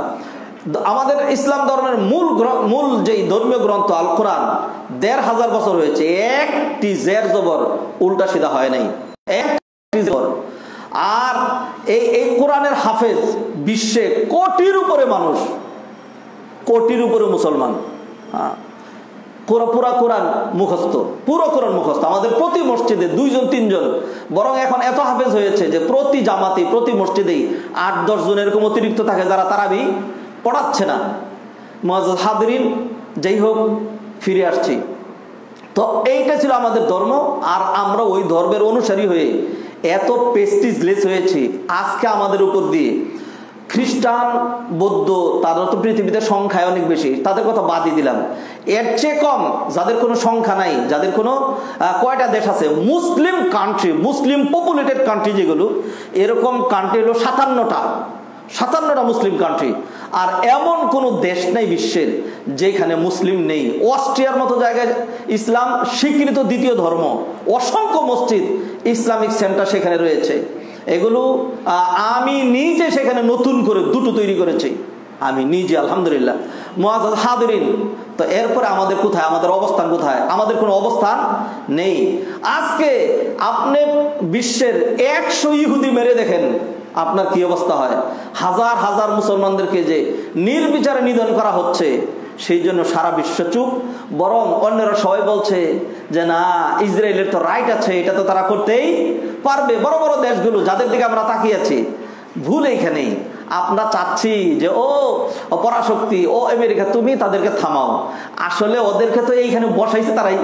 Speaker 1: আমাদের ইসলাম ধর্মের মূল মূল যেই ধর্মীয় গ্রন্থ আল কোরআন দেড় হাজার বছর হয়েছে। একটি জের জবর উল্টা সিধা হয় নাই। একটি জবর। আর এই এই কোরআনের হাফেজ বিশ্বে কোটির উপরে মানুষ, কোটির উপরে মুসলমান। পুরো কোরআন মুখস্থ, পুরো কোরআন মুখস্থ। আমাদের প্রতি মসজিদে দুইজন, তিনজন। বরং এখন এত হাফেজ হয়েছে যে প্রতি জামাতে, প্রতি মসজিদেই আট, দশ জন এরকম অতিরিক্ত থাকে যারা তারাবি পড়াচ্ছে না। মহাজ হাদরিন, যাই হোক, ফিরে আসছি। তো এইটা ছিল আমাদের ধর্ম, আর আমরা ওই ধর্মের অনুসারী হয়ে এত পেস্টিজলেস হয়েছে, আজকে আমাদের উপর দিয়ে। খ্রিস্টান, বৌদ্ধ, তারা তো পৃথিবীতে সংখ্যায় অনেক বেশি, তাদের কথা বাদই দিলাম। এর চেয়ে কম যাদের কোনো সংখ্যা নাই, যাদের কোনো কয়টা দেশ আছে? Muslim country Muslim populated country যেগুলো, এরকম কান্ট্রি হলো সাতান্নটা। সাতান্নটা মুসলিম কান্ট্রি আর এমন কোনো দেশ নেই বিশ্বের যেখানে মুসলিম নেই। অস্ট্রিয়ার মতো জায়গায় ইসলাম স্বীকৃত দ্বিতীয় ধর্ম। অসংখ্য মসজিদ ইসলামিক সেন্টার সেখানে রয়েছে। এগুলো আমি নিজে সেখানে নতুন করে দুটো তৈরি করেছি। আমি নিজে, আলহামদুলিল্লাহ। মহাজ হাদরিন, তো এরপরে আমাদের কোথায়? আমাদের অবস্থান কোথায়? আমাদের কোনো অবস্থান নেই। আজকে আপনি বিশ্বের একশো ইহুদি মেরে দেখেন। আপনার কি অবস্থা হয়? হাজার হাজার মুসলমানদেরকে যে নির্বিচারে নিধন করা হচ্ছে, সেই জন্য সারা বিশ্ব চুপ। বরং অন্যরা সবাই বলছে যে, না, ইসরায়েলের তো রাইট আছে, এটা তো তারা করতেই পারবে। বড় বড় দেশগুলো যাদের দিকে আমরা তাকিয়েছি ভুল এইখানেই। আমরা চাচ্ছি যে ও পরাশক্তি, ও আমেরিকা, তুমি তাদেরকে থামাও। আসলে ওদেরকে তো এইখানে বসাইছে তারাই।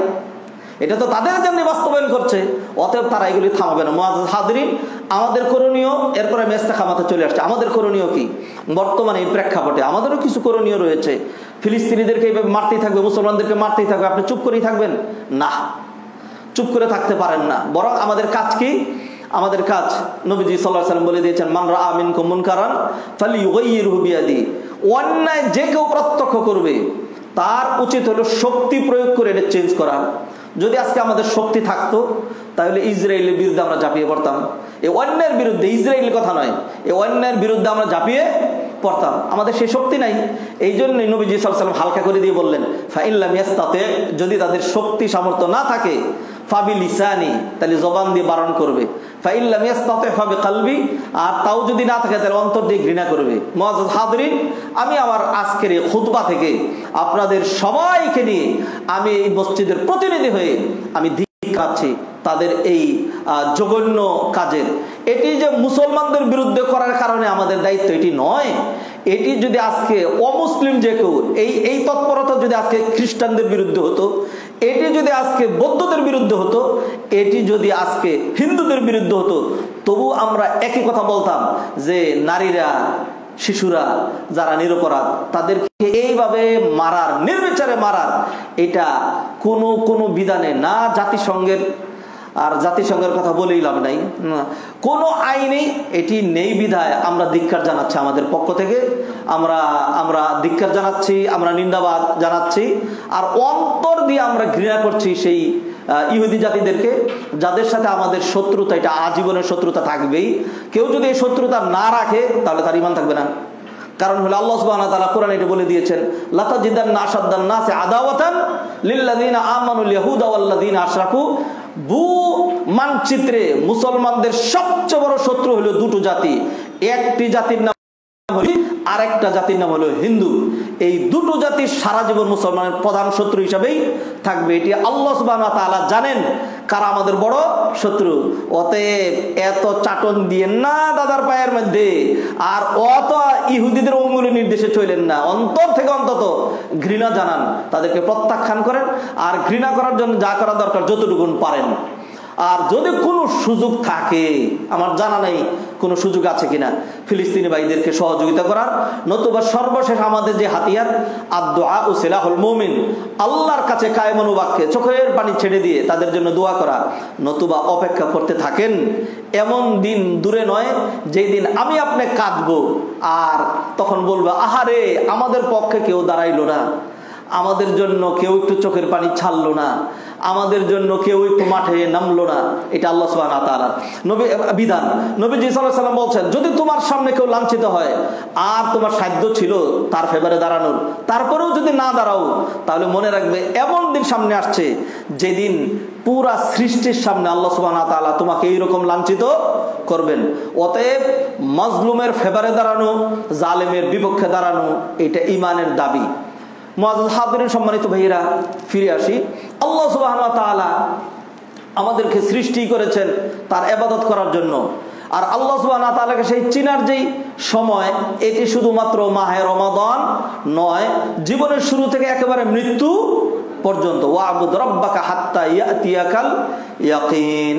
Speaker 1: এটা তো তাদের জন্য বাস্তবায়ন করছে, অতএব তারা এগুলি থামাবে না। হাদরিন আমাদের করণীয়, এরপরে মেস্তা খামাতে চলে আসছে। আমাদের করণীয় কি? বর্তমানে এই প্রেক্ষাপটে আমাদেরও কিছু করণীয় রয়েছে। ফিলিস্তিনিদেরকে এইভাবে মারতেই থাকবে, মুসলমানদেরকে মারতেই থাকবে। আপনি চুপ করেই থাকবেন? না। চুপ করে থাকতে পারেন না। বরং আমাদের কাজ কি? আমাদের কাজ, নবীজি সাল্লাহ সাল্লাম বলে দিয়েছেন মানরা আমিন কমন কারণ ফালি রুবিয়াদি অন্যায় যে কেউ প্রত্যক্ষ করবে, তার উচিত হলো শক্তি প্রয়োগ করে এটা চেঞ্জ করা। যদি আজকে আমাদের শক্তি থাকতো, তাহলে ইসরায়েলের বিরুদ্ধে আমরা ঝাঁপিয়ে পড়তাম। এই অন্যের বিরুদ্ধে, ইসরায়েলের কথা নয়, এ অন্যের বিরুদ্ধে আমরা ঝাঁপিয়ে পড়তাম আমাদের সেই শক্তি নাই। এই জন্যই নবীজি সাল্লাম হালকা করে দিয়ে বললেন ফাইল্লাম ইয়াস্তাতে, যদি তাদের শক্তি সামর্থ্য না থাকে ফাবি লিসানি তাহলে জবান দিয়ে বারণ করবে। ফাইল্লাম ইয়াস্তাতে ফাবি কালবি আর তাও যদি না থাকে, তাহলে অন্তর দিয়ে ঘৃণা করবে। মহাজ হাদরিন, আমি আমার আজকের এই খুতবা থেকে আপনাদের সবাইকে নিয়ে আমি এই মসজিদের প্রতিনিধি হয়ে আমি ধিকাচ্ছি তাদের এই জঘন্য কাজের। এটি যে মুসলমানদের বিরুদ্ধে করার কারণে আমাদের দায়িত্ব, এটি নয়। এটি যদি আজকে অমুসলিম যে কেউ, এই এই তৎপরতা যদি আজকে খ্রিস্টানদের বিরুদ্ধে হতো, এটি যদি আজকে বৌদ্ধদের বিরুদ্ধে হতো, এটি যদি আজকে হিন্দুদের বিরুদ্ধে হতো, তবু আমরা একই কথা বলতাম যে, নারীরা শিশুরা যারা নিরপরাধ, তাদেরকে এইভাবে মারার, নির্বিচারে মারার, এটা কোনো কোনো বিধানে না জাতিসংঘের, আর জাতিসংঘের কথা বলেই লাভ নাই। কোনো আইনেই এটি নেই বিধায় আমরা ধিক্ষার জানাচ্ছি আমাদের পক্ষ থেকে। আমরা আমরা ধিক্ষার জানাচ্ছি, আমরা নিন্দাবাদ জানাচ্ছি। আর অন্তর দিয়ে আমরা ঘৃণা করছি সেই ইহুদি জাতিদেরকে। যাদের সাথে আমাদের শত্রুতা, এটা আজীবনের শত্রুতা থাকবেই। কেউ যদি এই শত্রুতা না রাখে, তাহলে তার ইমান থাকবে না। কারণ হলো আল্লাহ সুবহানাহু ওয়া কোরআন এটা বলে দিয়েছেন, লাতাজিদান্না আশাদ্দান নাসি আদাওয়াতান লিল্লাযিনা আমানুল ইয়াহুদা ওয়াল্লাযিনা আশরাকু। ভূ মানচিত্রে মুসলমানদের সবচেয়ে বড় শত্রু হলো দুটো জাতি। একটি জাতির নাম আরেকটা জাতির নাম হলো হিন্দু। এই দুটো জাতির সারা জীবন মুসলমানের প্রধান শত্রু হিসাবেই থাকবে। এটি আল্লাহ সুবাহ জানেন। কারা আমাদের বড়? শত্রু। অতএব এত চাটন দিয়েন না দাদার পায়ের মধ্যে। আর অত ইহুদিদের অঙ্গুলি নির্দেশে চলেন না। অন্তর থেকে অন্তত ঘৃণা জানান, তাদেরকে প্রত্যাখ্যান করেন। আর ঘৃণা করার জন্য যা করা দরকার, যতটুকুন পারেন। আর যদি কোনো সুযোগ থাকে, আমার জানা নেই কোনো সুযোগ আছে কিনা, ফিলিস্তিনি ভাইদেরকে সহযোগিতা করার, নতুবা সর্বশেষ আমাদের যে হাতিয়ার আদোয়া ও সেলাহুল মৌমিন, আল্লাহর কাছে কায়মনুবাক্যে চোখের পানি ছেড়ে দিয়ে তাদের জন্য দোয়া করা, নতুবা অপেক্ষা করতে থাকেন, এমন দিন দূরে নয় যেই দিন আমি আপনি কাঁদবো, আর তখন বলব, আহারে, আমাদের পক্ষে কেউ দাঁড়াইলো না, আমাদের জন্য কেউ একটু চোখের পানি ছাড়লো না আমাদের জন্য কেউ মাঠে নামলো না। এটা আল্লাহ সুবাহ নবী, বিধান। নবীজি সাল্লাম বলছেন, যদি তোমার সামনে কেউ লাঞ্ছিত হয় আর তোমার সাধ্য ছিল তার ফেভারে দাঁড়ানোর, তারপরেও যদি না দাঁড়াও, তাহলে মনে রাখবে এমন দিন সামনে আসছে যেদিন পুরা সৃষ্টির সামনে আল্লাহ তালা তোমাকে এইরকম লাঞ্ছিত করবেন। অতএব মজলুমের ফেভারে দাঁড়ানো, জালেমের বিপক্ষে দাঁড়ানো, এটা ইমানের দাবি। সম্মানিত ভাইয়েরা, ফিরে আসি। আল্লাহ সুবাহ আমাদেরকে সৃষ্টি করেছেন তার এবাদত করার জন্য। আর আল্লাহ সুবাহ তালাকে সেই চিনার যেই সময়, এটি শুধুমাত্র মাহে রমাদন নয়, জীবনের শুরু থেকে একেবারে মৃত্যু পর্যন্ত। ওয়াবুদ রব্বাকা হাত্তা ইয়াতিয়াকাল ইয়াকিন।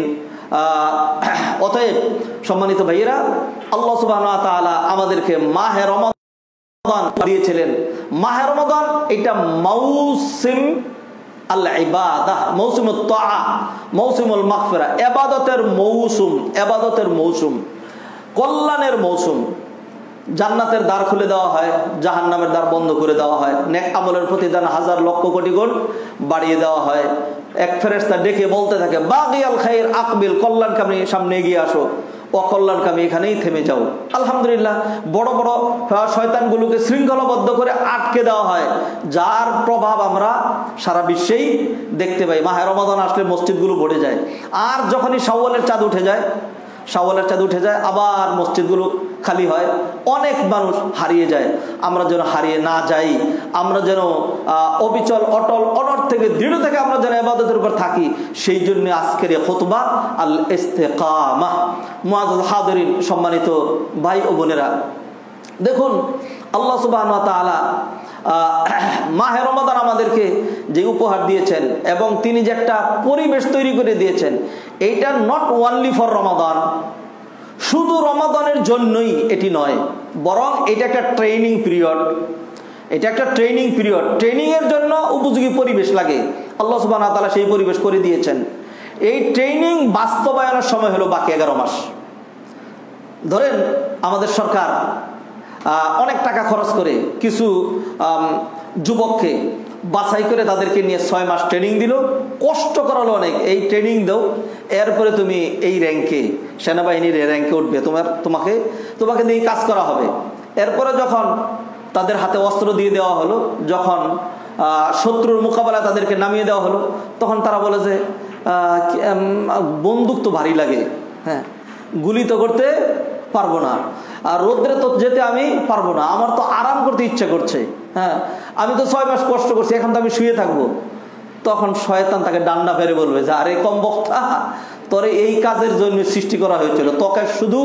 Speaker 1: অতএব সম্মানিত ভাইয়েরা, আল্লাহ সুবাহ আমাদেরকে মাহে রমাদান দিয়েছিলেন মাহে রমাদান এটা মৌসিম মৌসুমুল মৌসুম মৌসুম, কল্যাণের মৌসুম। জান্নাতের দ্বার খুলে দেওয়া হয়, জাহান্নামের দ্বার বন্ধ করে দেওয়া হয়। নেক আমলের প্রতিদান হাজার লক্ষ কোটি গুণ বাড়িয়ে দেওয়া হয়। এক ফেরেস্তা ডেকে বলতে থাকে, বাগিয়াল খাইর আকবিল, কল্যাণকে আপনি সামনে এগিয়ে আসো। অকল্যাণকামী, এখানেই থেমে যাও। আলহামদুলিল্লাহ, বড় বড় শয়তানগুলোকে শৃঙ্খলাবদ্ধ করে আটকে দেওয়া হয়। যার প্রভাব আমরা সারা বিশ্বেই দেখতে পাই। মাহের রমাদান আসলে মসজিদগুলো ভরে যায়। আর যখনই সাওয়ালের চাঁদ উঠে যায় সাওয়ালের চাঁদ উঠে যায়, আবার মসজিদগুলো খালি হয়। অনেক মানুষ হারিয়ে যায়। আমরা যেন হারিয়ে না যাই, আমরা যেন অবিচল, অটল অনর থেকে দৃঢ় থেকে আমরা যেন এবাদতের উপর থাকি, সেই জন্য আজকের খোতবা আল ইস্তেকামা মুআজ হাদরিন সম্মানিত ভাই ও বোনেরা, দেখুন, আল্লাহ সুবাহ তাআলা মাহে রমাদান আমাদেরকে যে উপহার দিয়েছেন এবং তিনি যে একটা পরিবেশ তৈরি করে দিয়েছেন এইটা নট ওয়ানলি ফর রমাদান শুধু রমাদানের জন্যই এটি নয়, বরং এটা একটা ট্রেনিং পিরিয়ড এটা একটা ট্রেনিং পিরিয়ড ট্রেনিং এর জন্য উপযোগী পরিবেশ লাগে। আল্লাহ সুবাহ তালা সেই পরিবেশ করে দিয়েছেন। এই ট্রেনিং বাস্তবায়নের সময় হলো বাকি এগারো মাস। ধরেন আমাদের সরকার অনেক টাকা খরচ করে কিছু যুবককে বাছাই করে তাদেরকে নিয়ে ছয় মাস ট্রেনিং দিল। কষ্ট করালো অনেক। এই ট্রেনিং দাও, এরপরে তুমি এই র্যাঙ্কে সেনাবাহিনীর র্যাঙ্কে উঠবে। তোমার, তোমাকে তোমাকে নিয়ে কাজ করা হবে। এরপরে যখন তাদের হাতে অস্ত্র দিয়ে দেওয়া হলো, যখন শত্রুর মোকাবেলা তাদেরকে নামিয়ে দেওয়া হলো, তখন তারা বলে যে বন্দুক তো ভারী লাগে। হ্যাঁ গুলি তো করতে পারব না। আর রোদ্রে তো যেতে আমি পারব না। আমার তো আরাম করতে ইচ্ছা করছে। হ্যাঁ আমি তো ছয় মাস কষ্ট করছি, এখন তো আমি শুয়ে থাকব। তখন শয়তান তাকে ডান্ডা ফেরে বলবে যে, আরে কম বক্তা, তোরে এই কাজের জন্য সৃষ্টি করা হয়েছিল। তোকে শুধু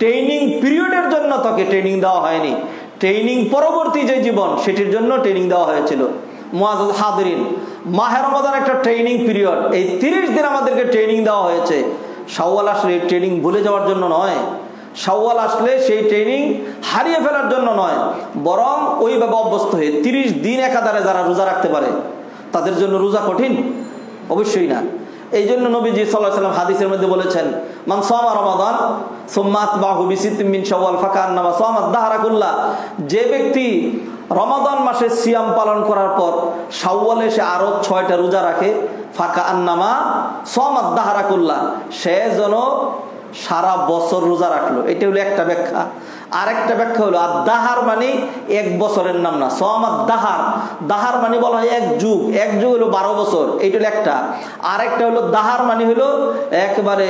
Speaker 1: ট্রেনিং পিরিয়ডের জন্য তোকে ট্রেনিং দেওয়া হয়নি। ট্রেনিং পরবর্তী যে জীবন, সেটির জন্য ট্রেনিং দেওয়া হয়েছিল। হাদরিন মাহের রমাদান একটা ট্রেনিং পিরিয়ড এই তিরিশ দিন আমাদেরকে ট্রেনিং দেওয়া হয়েছে। সাওয়াল আসলে ট্রেনিং ভুলে যাওয়ার জন্য নয়। সাওয়াল আসলে সেই ট্রেনিং হারিয়ে ফেলার জন্য নয়, বরং ওইভাবে অভ্যস্ত হয়ে তিরিশ দিন একাধারে যারা রোজা রাখতে পারে, তাদের জন্য রোজা কঠিন? অবশ্যই না। এই জন্য নবীজি সাল্লাহ সাল্লাম হাদিসের মধ্যে বলেছেন সওয়াল যে ব্যক্তি রমাদান মাসে সিয়াম পালন করার পর সাওয়ালে সে আরও ছয়টা রোজা রাখে ফাঁকা আন্নামা সোমাত সে যেন সারা বছর রোজা রাখল। এটা হলো একটা ব্যাখ্যা। আরেকটা ব্যাখ্যা হলো, আর দাহার মানে এক বছরের নাম না সমাদ দাহার। দাহার মানে বলা হয় এক যুগ এক যুগ হলো বারো বছর এইটা হলো একটা। আরেকটা হলো, দাহার মানে হলো একেবারে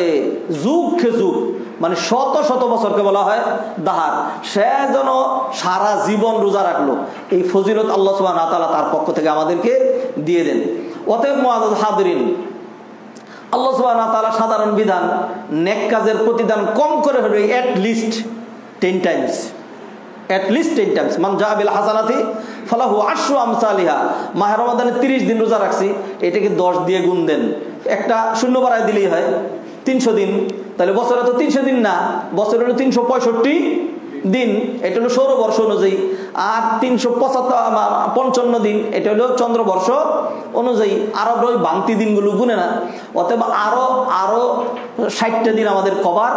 Speaker 1: যুগ খে যুগ মানে শত শত বছরকে বলা হয় দাহার। সে যেন সারা জীবন রোজা রাখল। এই ফজিলত আল্লাহ সুবাহ তার পক্ষ থেকে আমাদেরকে দিয়ে দেন। অতএব মহাদ হাদরিন আল্লাহ সুবাহ তালা সাধারণ বিধান, নেক কাজের প্রতিদান কম করে হলো at least ten times at least ten times মান জাহাবিল হাসানাতি ফালাহু আশু আমসালিহা। মাহের রমাদানে তিরিশ দিন রোজা রাখছি, এটাকে দশ দিয়ে গুণ দেন। একটা শূন্য বাড়ায় দিলেই হয়, তিনশো দিন। তাহলে বছরে তো তিনশো দিন না, বছরে হলো তিনশো পঁয়ষট্টি দিন, এটা হলো সৌরবর্ষ অনুযায়ী। আর তিনশো পঁচাত্তর পঞ্চান্ন দিন, এটা হলো চন্দ্রবর্ষ অনুযায়ী। আরব ওই বান্তি দিনগুলো গুনে না। অতএব আরও আরও ষাটটা দিন আমাদের কভার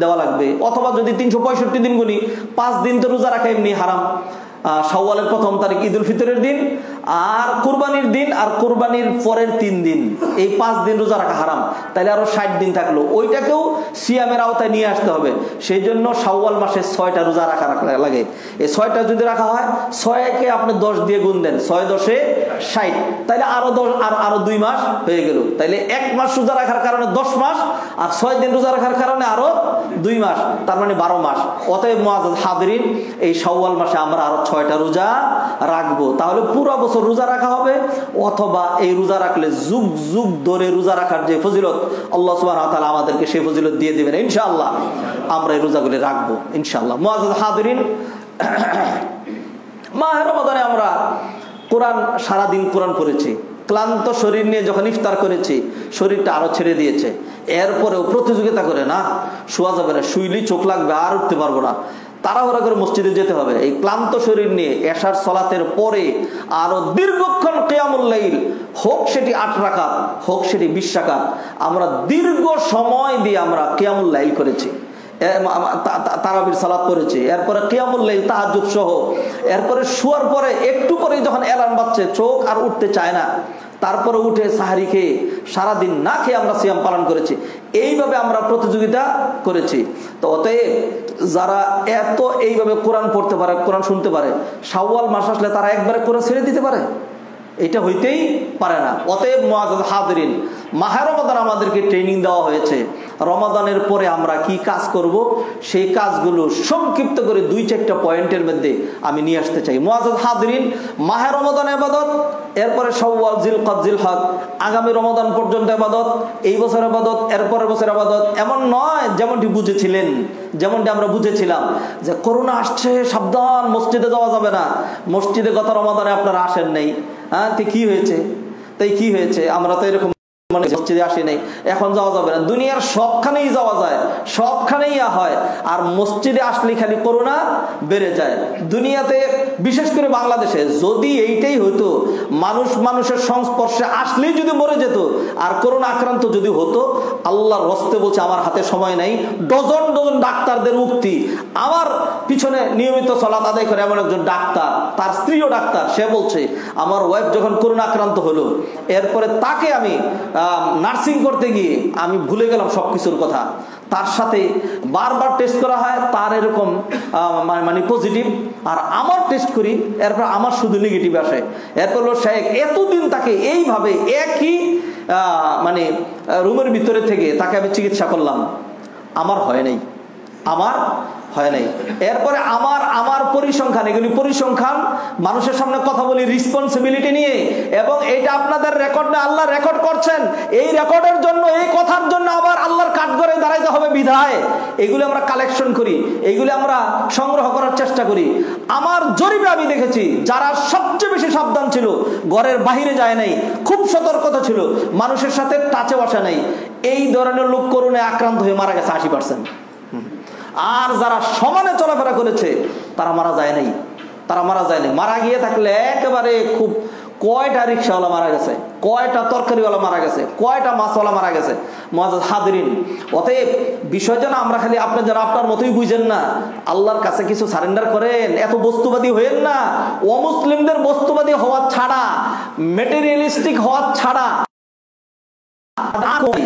Speaker 1: দেওয়া লাগবে। অথবা যদি তিনশো পঁয়ষট্টি দিন গুনি, পাঁচ দিন তো রোজা রাখা এমনি হারাম। সওয়ালের প্রথম তারিখ ঈদুল ফিতরের দিন আর কুরবানির দিন আর কুরবানির পরের তিন দিন, এই পাঁচ দিন রোজা রাখা হারাম। তাহলে আরও ষাট দিন থাকল। ওইটাকেও সিয়ামের আওতায় নিয়ে আসতে হবে। সেই জন্য সাওয়াল মাসে ছয়টা রোজা রাখা লাগে। এই ছয়টা যদি রাখা হয়, ছয়কে আপনি দশ দিয়ে গুণ দেন। ছয় দশে ষাট। তাইলে আরও দশ, আর আরও দুই মাস হয়ে গেল। তাইলে এক মাস রোজা রাখার কারণে দশ মাস, আর ছয় দিন রোজা রাখার কারণে আরও দুই মাস, তার মানে বারো মাস। অতএব হাদরিন এই সওয়াল মাসে আমরা আরও ছয়টা রোজা রাখব। তাহলে পুরো বছর রোজা রাখা হবে, অথবা এই রোজা রাখলে যুগ যুগ ধরে রোজা রাখার যে ফজিলত, আল্লাহ সুবাহ আমাদেরকে সেই ফজিলত দিয়ে দেবেন। ইনশাআল্লাহ আমরা এই রোজাগুলি রাখব, ইনশাআল্লাহ। মহাজ হাদরিন মাহের রমাদানে আমরা কোরআন সারাদিন কোরআন পড়েছি। ক্লান্ত শরীর নিয়ে যখন ইফতার করেছি, শরীরটা আরও ছেড়ে দিয়েছে। এরপরেও প্রতিযোগিতা করে না, শোয়া যাবে না শুইলি চোখ লাগবে, আর উঠতে পারব না। তাড়াহুড়া করে মসজিদে যেতে হবে। এই ক্লান্ত শরীর নিয়ে এশার সলাতের পরে আরও দীর্ঘক্ষণ কেয়ামুল্লাইল হোক সেটি আট রাকাত, হোক সেটি বিশ রাকাত, আমরা দীর্ঘ সময় দিয়ে আমরা কেয়ামুল্লাইল করেছি। তারাবির সালাদ করেছে এরপরে কিয়ামুল্লাইল তাহাজুদ সহ, এরপরে শুয়ার পরে একটু পরে যখন অ্যালার্ম বাজছে, চোখ আর উঠতে চায় না, তারপরে উঠে সাহারি খেয়ে সারাদিন না খেয়ে আমরা সিয়াম পালন করেছি। এইভাবে আমরা প্রতিযোগিতা করেছি। তো অতএব যারা এত এইভাবে কোরআন পড়তে পারে, কোরআন শুনতে পারে সাওয়াল মাস আসলে তারা একবারে কোরআন ছেড়ে দিতে পারে? এটা হইতেই পারে না। অতএব মহাজ হাদরিন মাহে রমাদান আমাদেরকে ট্রেনিং দেওয়া হয়েছে। রমাদানের পরে আমরা কি কাজ করব? সেই কাজগুলো সংক্ষিপ্ত করে দুই চারটা পয়েন্টের মধ্যে আমি নিয়ে আসতে চাই। মোয়াজ হাদরিন মাহে রমাদান আবাদত এরপরে সওয়াল জিল কদ জিল হক আগামী রমাদান পর্যন্ত আবাদত এই বছর আবাদত এরপরের বছর আবাদত এমন নয় যেমনটি বুঝেছিলেন, যেমনটি আমরা বুঝেছিলাম যে করোনা আসছে, সাবধান, মসজিদে যাওয়া যাবে না। মসজিদে গত রমাদানে আপনারা আসেন নেই। হ্যাঁ তো কি হয়েছে? তাই কি হয়েছে? আমরা তো এরকম মানে সংস্পর্শে আসলেই যদি মরে যেত, আর করোনা আক্রান্ত যদি হতো, আল্লাহর রস্তে বলছে, আমার হাতে সময় নাই। ডজন ডজন ডাক্তারদের উক্তি। আমার পিছনে নিয়মিত চলা আদায় করে এমন একজন ডাক্তার, তার স্ত্রীও ডাক্তার, সে বলছে, আমার ওয়াইফ যখন করোনা আক্রান্ত হলো, এরপরে তাকে আমি নার্সিং করতে গিয়ে আমি ভুলে গেলাম সব কিছুর কথা। তার সাথে বারবার টেস্ট করা হয়, তার এরকম মানে পজিটিভ আর আমার টেস্ট করি, এরপর আমার শুধু নেগেটিভ আসে। এরপর শেখ, এতদিন তাকে এইভাবে একই মানে রুমের ভিতরে থেকে তাকে আমি চিকিৎসা করলাম। আমার হয় নাই। আমার হয় নাই। এরপরে আমার আমার পরিসংখ্যান, এগুলি পরিসংখ্যান, মানুষের সামনে কথা বলি রেসপন্সিবিলিটি নিয়ে, এবং এটা আপনাদের রেকর্ড না, আল্লাহ রেকর্ড করছেন। এই রেকর্ডের জন্য, এই কথার জন্য আবার আল্লাহর কাঠগড়ে দাঁড়াইতে হবে বিধায়। এগুলি আমরা কালেকশন করি, এগুলি আমরা সংগ্রহ করার চেষ্টা করি। আমার জরিপে আমি দেখেছি, যারা সবচেয়ে বেশি সাবধান ছিল, ঘরের বাহিরে যায় নাই, খুব সতর্কতা ছিল, মানুষের সাথে টাচে বসা নাই। এই ধরনের লোক করুণে আক্রান্ত হয়ে মারা গেছে আশি পার্সেন্ট আর যারা সমানে চলাফেরা করেছে, তারা মারা যায় নাই। তারা মারা যায়নি মারা গিয়ে থাকলে একেবারে খুব কয়টা রিক্সাওয়ালা মারা গেছে, কয়টা তরকারিওয়ালা মারা গেছে, কয়টা মাছওয়ালা মারা গেছে। হাদরিন অতএব বিষয় যেন আমরা খালি আপনি যারা আপনার মতোই বুঝেন না, আল্লাহর কাছে কিছু সারেন্ডার করেন, এত বস্তুবাদী হইেন না। অমুসলিমদের বস্তুবাদী হওয়ার ছাড়া মেটেরিয়ালিস্টিক হওয়ার ছাড়া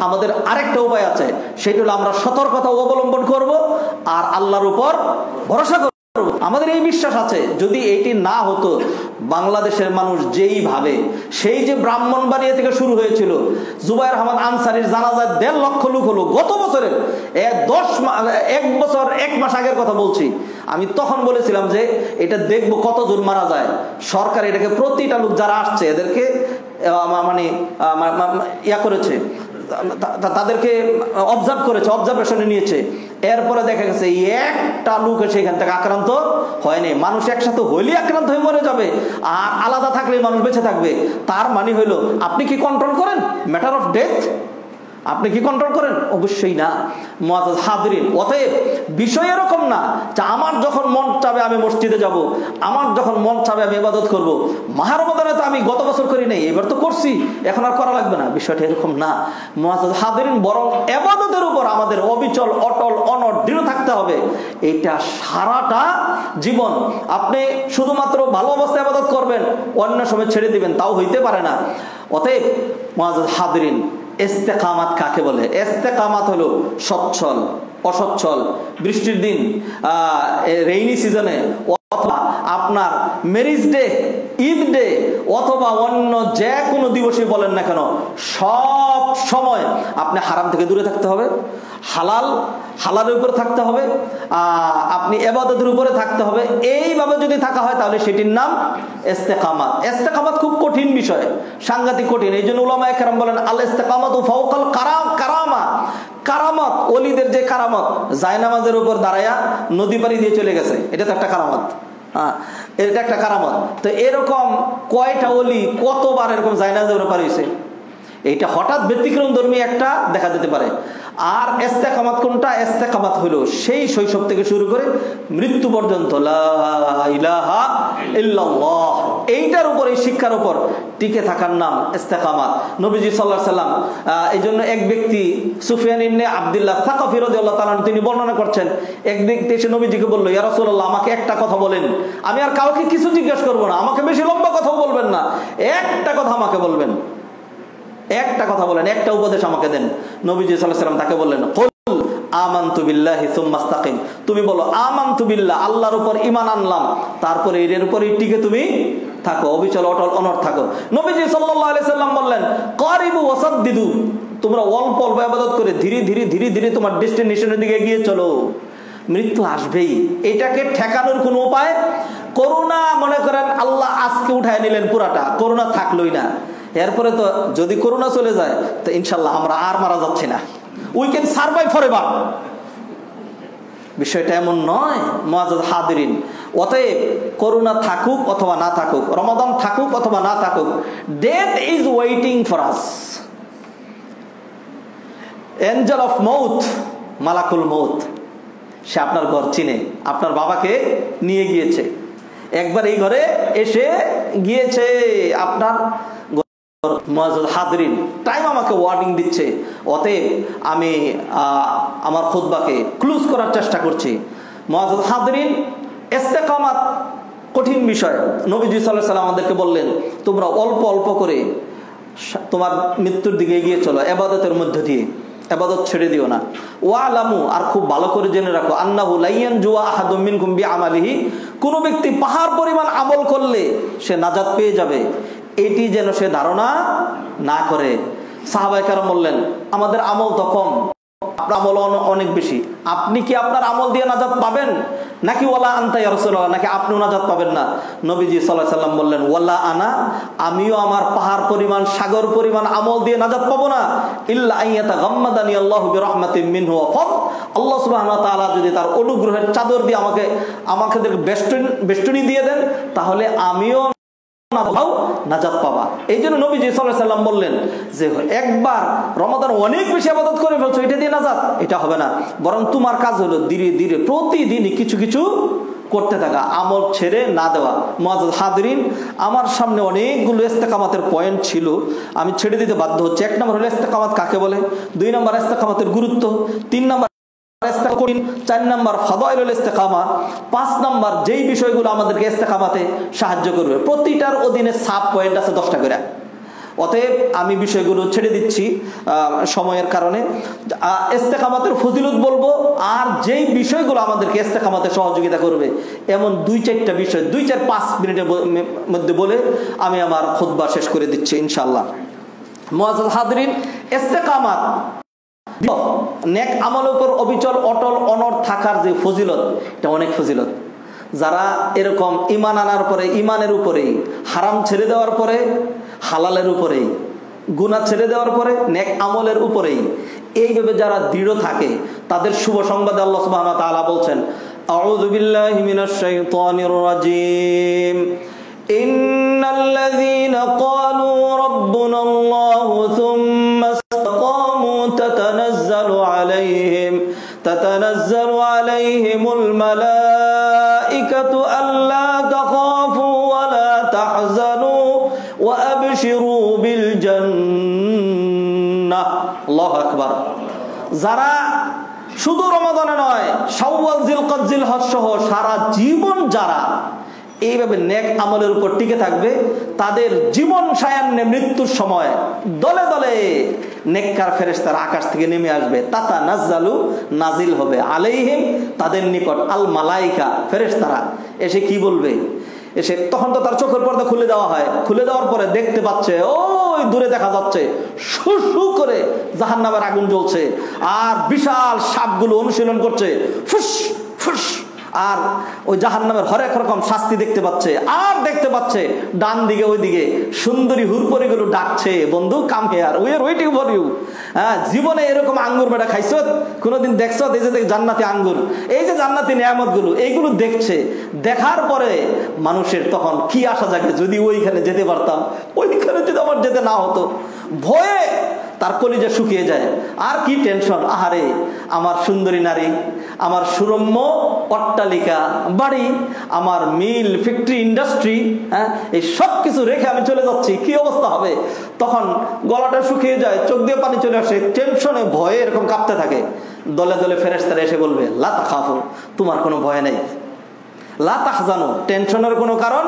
Speaker 1: আমাদের আরেকটা উপায় আছে, সেটা হলো আমরা সতর্কতা অবলম্বন করব আর আল্লাহর উপর ভরসা করব। আমাদের এই বিশ্বাস আছে, যদি এটি না হতো, বাংলাদেশের মানুষ যেই ভাবে, সেই যে ব্রাহ্মণবাড়িয়া থেকে শুরু হয়েছিল, জুবাইর আহমদ আনসারির জানাজায় দেড় লক্ষ লোক হলো। গত বছরের দশ এক বছর, এক মাস আগের কথা বলছি, আমি তখন বলেছিলাম যে এটা দেখব কতজন মারা যায়। সরকার এটাকে প্রতিটা লোক যারা আসছে, এদেরকে মানে ইয়া করেছে। তাদেরকে অবজার্ভ করেছে অবজারভেশনে নিয়েছে। এরপরে দেখা গেছে একটা লোক এসে এখান থেকে আক্রান্ত হয়নি। মানুষ একসাথে হইলে আক্রান্ত হয়ে মরে যাবে। আর আলাদা থাকলে মানুষ বেঁচে থাকবে। তার মানে হইল, আপনি কি কন্ট্রোল করেন? ম্যাটার অফ ডেথ আপনি কি কন্ট্রোল করেন? অবশ্যই না। হাদরিন অতএব বিষয় এরকম না যে আমার যখন মন চাবে আমি মসজিদে যাব, আমার যখন মন চাবে আমি ইবাদত করব। মাহারমদানে তো আমি গত বছর করি নাই, এবার তো করছি, এখন আর করা লাগবে না। বিষয়টা এরকম না। মহাজাদ হাদরিন বরং এবাদতের উপর আমাদের অবিচল, অটল অনট দৃঢ় থাকতে হবে। এটা সারাটা জীবন আপনি শুধুমাত্র ভালো অবস্থায় আবাদত করবেন, অন্য সময় ছেড়ে দিবেন, তাও হইতে পারে না। অতএব মহাজাদ হাদরিন এস্তেকামাত কাকে বলে? এস্তেকামাত হলো সচ্ছল, অসচ্ছল। বৃষ্টির দিন রেইনি সিজনে অথবা আপনার মেরিজ ডে ঈদ ডে অথবা অন্য যে কোনো দিবসই বলেন না কেন, সব সময় আপনি হারাম থেকে দূরে থাকতে হবে, হালাল, হালালের উপরে থাকতে হবে আপনি এবাদতের উপরে থাকতে হবে। এইভাবে যদি থাকা হয় তাহলে সেটির নাম এস্তেকামাত এস্তেকামাত খুব কঠিন বিষয়, সাংঘাতিক কঠিন। এই জন্য উলামা একরাম বলেন আল এস্তেকামাত ও ফাউকাল কারাম, কারামা। কারামত, অলিদের যে কারামত, জায়নামাজের উপর দাঁড়াইয়া নদী পাড়ি দিয়ে চলে গেছে। এটা তো একটা কারামত। এটা একটা কারামত। তো এরকম কয়টা অলি কতবার এরকম জায়নাজের উপর হয়েছে এইটা হঠাৎ ব্যতিক্রম ধর্মী একটা দেখা যেতে পারে। আর এস্তেকামাত কোনটা? এস্তেকামাত হলো সেই শৈশব থেকে শুরু করে মৃত্যু পর্যন্ত। এইটার উপর, এই শিক্ষার উপর টিকে থাকার নাম এস্তেকামাত নবীজি সাল্লাহ সাল্লাম এই জন্য এক ব্যক্তি সুফিয়ান ইবনে আবদুল্লাহ সাকাফিরদ আল্লাহ তালান তিনি বর্ণনা করছেন, এক ব্যক্তি এসে নবীজিকে বলল ইয়ারসুল্লাহ আমাকে একটা কথা বলেন। আমি আর কাউকে কিছু জিজ্ঞেস করব না। আমাকে বেশি লম্বা কথাও বলবেন না। একটা কথা আমাকে বলবেন। একটা কথা বলেন, একটা উপদেশ আমাকে দেন। নবীজি সাল্লাহ সাল্লাম তাকে বললেন তুমি বলো আমান্তুবিল্লাহ আল্লাহর উপর ইমান আনলাম। তারপরে এর টিকে তুমি থাকো, অবিচল, অটল অনর থাকো। নবীজি সাল্লাম বললেন, করিবু তোমরা অল্প অল্প আবাদত করে ধীরে ধীরে ধীরে ধীরে তোমার ডেস্টিনেশনের দিকে এগিয়ে চলো। মৃত্যু আসবেই। এটাকে ঠেকানোর কোনো উপায়? করোনা মনে করেন, আল্লাহ আজকে উঠায় নিলেন পুরাটা। করোনা থাকলোই না। এরপরে তো যদি করোনা চলে যায়, তো ইনশাল্লাহ আমরা আর মারা যাচ্ছি না। We can survive forever বিষয়টা এমন নয় মহাজাদ হাদিরিন অতএব করোনা থাকুক অথবা না থাকুক, রমাদান থাকুক অথবা না থাকুক death is waiting for us angel of মৌথ মালাকুল মৌথ সে আপনার ঘর চিনে, আপনার বাবাকে নিয়ে গিয়েছে। একবার এই ঘরে এসে গিয়েছে, আপনার হাদরিন টাইম আমাকে ওয়ার্নিং দিচ্ছে। অতএব আমি আমার খুদ্বাকে ক্লুজ করার চেষ্টা করছি। মহাজ হাদরিন এস্তেকামাত কঠিন বিষয়। সাল্লাম আমাদেরকে বললেন, তোমরা অল্প অল্প করে তোমার মৃত্যুর দিকে এগিয়ে চলো, এবাদতের মধ্য দিয়ে। এবাদত ছেড়ে দিও না। ওয়ালামু, আর খুব ভালো করে জেনে রাখো, আন্নাহু লাইয়ান জুয়া আহাদুমিন কুম্বি আমালিহি কোনো ব্যক্তি পাহাড় পরিমাণ আমল করলে সে নাজাত পেয়ে যাবে। এটি যেন সে ধারণা না করে। সাহাবাই কারণ বললেন, আমাদের আমল তো কম। আপনার আমল অনেক বেশি। আপনি কি আপনার আমল দিয়ে পাবেন? নাকি ওলা আন্তাই রসুল্লাহ নাকি আপনিও পাবেন না? নবীজি সাল্লাহ সাল্লাম বললেন আনা, আমিও আমার পাহাড় পরিমাণ, সাগর পরিমাণ আমল দিয়ে নাজাত পাবো না। ইল্লা আইয়াতা গাম্মাদানি আল্লাহ বিরহমাতি মিনহু আল্লাহ সুবহানাহু ওয়া তাআলা যদি তার অনুগ্রহের চাদর দিয়ে আমাকে আমাকে বেষ্টনী দিয়ে দেন, তাহলে আমিও করতে থাকা, আমল ছেড়ে না দেওয়া। মহাজ হাদরিন, আমার সামনে অনেকগুলো ইস্তেকামাতের পয়েন্ট ছিল, আমি ছেড়ে দিতে বাধ্য হচ্ছে। এক নম্বর হলো ইস্তেকামাত কাকে বলে? দুই নম্বর ইস্তেকামাতের গুরুত্ব। তিন নম্বর আমি বিষয়গুলো ছেড়ে দিচ্ছি সময়ের কারণে। ইস্তেকামাতের ফজিলত বলব, আর যেই বিষয়গুলো আমাদেরকে ইস্তেকামাতে সহযোগিতা করবে, এমন দুই চারটা বিষয়, দুই চার পাঁচ মিনিটের মধ্যে বলে আমি আমার খুদ্া শেষ করে দিচ্ছি ইনশাল্লাহ মহাজ হাদরিন, ইস্তেকামাত নেক আমল উপর অবিচল, অটল, অনর থাকার যে ফজিলত, এটা অনেক ফজিলত। যারা এরকম ইমান আনার পরে ইমানের উপরেই, হারাম ছেড়ে দেওয়ার পরে, হালালের উপরেই গুণা ছেড়ে দেওয়ার পরে, নেক আমলের উপরেই, এইভাবে যারা দৃঢ় থাকে, তাদের শুভ সংবাদে আল্লাহ সুবাহ তাআলা বলছেন ইন্নাল্লাযীনা ক্বালু রাব্বুনা সুম্মা তাতানাজ্জালু আলাইহিম تتنزل عليهم الملائكة ألا تخافوا ولا تحزنوا وأبشروا بالجنة الله أكبر যারা শুধু রমাদানে নয় শাওয়াল জিলকত জিলহজ সহ সারা জীবন যারা এইভাবে নেক আমলের উপর টিকে থাকবে তাদের জীবন সায়ান্নে মৃত্যুর সময় দলে দলে নেককার ফেরেস্তার আকাশ থেকে নেমে আসবে। তাতা নাজালু নাজিল হবে আলাইহিম, তাদের নিকট আল মালাইকা ফেরেস্তারা এসে কি বলবে? এসে তখন তো তার চোখের পর্দা খুলে দেওয়া হয়। খুলে দেওয়ার পরে দেখতে পাচ্ছে, ওই দূরে দেখা যাচ্ছে শু করে জাহান্নামের আগুন জ্বলছে। আর বিশাল সাপগুলো অনুশীলন করছে। ফুস ফুস আর ওই জাহান নামের হরেক রকম শাস্তি দেখতে পাচ্ছে, আর দেখতে পাচ্ছে ডান দিকে ওই দিকে সুন্দরী হুরপরিগুলো ডাকছে, বন্ধু come here we are for you হ্যাঁ জীবনে এরকম আঙ্গুর বেটা খাইছ? কোনোদিন দেখছ? এই যে জান্নাতি আঙ্গুর, এই যে জান্নাতি নিয়ামতগুলো এইগুলো দেখছে। দেখার পরে মানুষের তখন কি আসা জাগে? যদি ওইখানে যেতে পারতাম, ওইখানে যদি আমার যেতে না হতো, ভয়ে তার কলিজা শুকিয়ে যায়। আর কি টেনশন? আহারে, আমার সুন্দরী নারী, আমার সুরম্য অট্টালিকা, বাড়ি, আমার মিল, ফ্যাক্টরি, ইন্ডাস্ট্রি হ্যাঁ এই সব কিছু রেখে আমি চলে যাচ্ছি। কি অবস্থা হবে? তখন গলাটা শুকিয়ে যায়, চোখ দিয়ে পানি চলে আসে, টেনশনে, ভয়ে এরকম কাঁপতে থাকে। দলে দলে ফেরেস্তারা এসে বলবে লাতা খাফো তোমার কোনো ভয় নেই। টেনশনের কোনো কারণ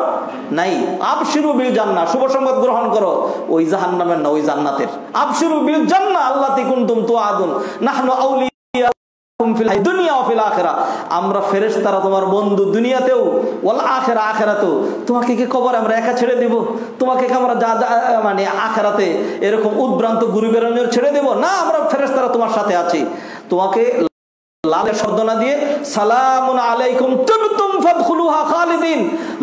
Speaker 1: নাই। বিল জান্না শুভ সংবাদ গ্রহণ করো। ওই না, ওই জান্নাতের। বিল জান্না দুনিয়া আমরা ফেরেশতারা, তোমার বন্ধু দুনিয়াতেও, ওয়াল আখেরা, আখেরাতেও। তোমাকে কি কবর আমরা একা ছেড়ে দিব? তোমাকে কি আমরা যা মানে আখেরাতে এরকম উদ্ভ্রান্ত গুরু ছেড়ে দেব? না, আমরা ফেরেশতারা তোমার সাথে আছি। তোমাকে লালের সর্দনা দিয়ে সালাম আলাইকুম তুমতুম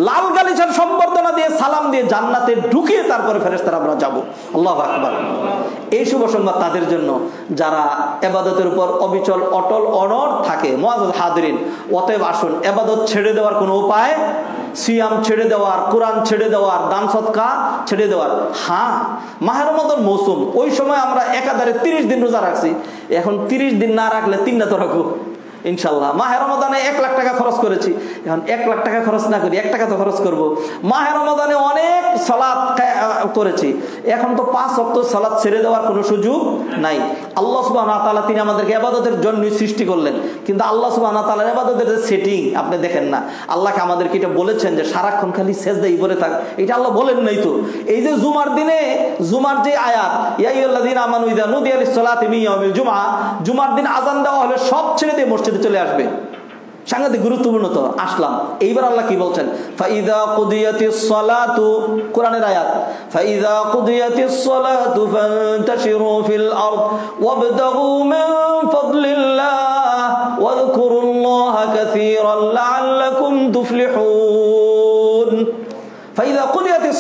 Speaker 1: লাল গালিচার সম্বর্ধনা দিয়ে সালাম দিয়ে জান্নাতে ঢুকিয়ে তারপরে ফেরেশতারা আমরা যাব। আল্লাহু আকবার। এই শুভ সংবাদ তাদের জন্য, যারা এবাদতের উপর অবিচল, অটল, অনড় থাকে, মুআজ্জাজ হাদিরিন অতএব আসুন, এবাদত ছেড়ে দেওয়ার কোনো উপায় সিয়াম ছেড়ে দেওয়ার, কোরআন ছেড়ে দেওয়ার, দান সৎকা ছেড়ে দেওয়ার। হ্যাঁ মাহের মতন মৌসুম, ওই সময় আমরা একাধারে তিরিশ দিন রোজা রাখছি। এখন তিরিশ দিন না রাখলে তিনটা তো রাখব। ইনশাল্লাহ মাহে রমাদানে এক লাখ টাকা খরচ করেছি। এখন এক লাখ টাকা খরচ না করি, এক টাকা তো খরচ করব। মাহে রমাদানে অনেক সালাদ করেছি। এখন তো পাঁচ সপ্তাহ সালাদ ছেড়ে দেওয়ার কোনো সুযোগ নাই। আল্লাহ সুবাহ তালা তিনি আমাদেরকে আবাদতের জন্য সৃষ্টি করলেন। কিন্তু আল্লাহ সুবাহ তালার আবাদতের যে সেটিং আপনি দেখেন না। আল্লাহকে আমাদেরকে এটা বলেছেন যে সারাক্ষণ খালি শেষ দেয় বলে থাক। এটা আল্লাহ বলেন নাই তো। এই যে জুমার দিনে, জুমার যে আয়াত ইয়াইউল্লাদিন আমানুইদা নুদিয়াল সালাত মিয়ামিল জুমা জুমার দিন আজান দেওয়া হলে সব ছেড়ে দিয়ে মসজিদে চলে আসবে। সাংঘাতিক গুরুত্বপূর্ণ তো, আসলাম। এইবার আল্লাহ কি বলছেন? ফাইদা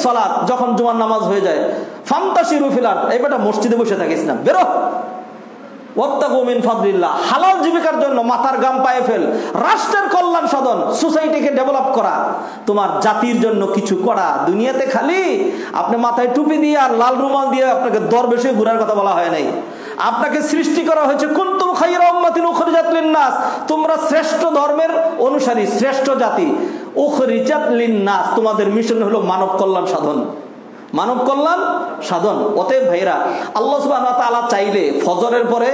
Speaker 1: সালাতু যখন জুমার নামাজ হয়ে যায়, ফান্তাশিরু ফিল আরদ এইবারটা মসজিদে বসে থাকিস না বেরো। হালাল জীবিকার জন্য মাথার গাম পায়ে ফেল। রাষ্ট্রের কল্যাণ সাধন, সোসাইটিকে ডেভেলপ করা। তোমার জাতির জন্য কিছু করা। দুনিয়াতে খালি আপনি মাথায় টুপি দিয়ে আর লাল রুমাল দিয়ে আপনাকে দর বেশি ঘুরার কথা বলা হয় নাই। আপনাকে সৃষ্টি করা হয়েছে, কুন্তুম খাইরা উম্মাতিন উখরিজাত লিন্নাস। তোমরা শ্রেষ্ঠ ধর্মের অনুসারী, শ্রেষ্ঠ জাতি। উখরিজাত লিন্নাস, তোমাদের মিশন হলো মানব কল্যাণ সাধন। মানব কল্যাণ সাধন। অতএব ভাইরা আল্লাহ সুবাহ চাইলে ফজরের পরে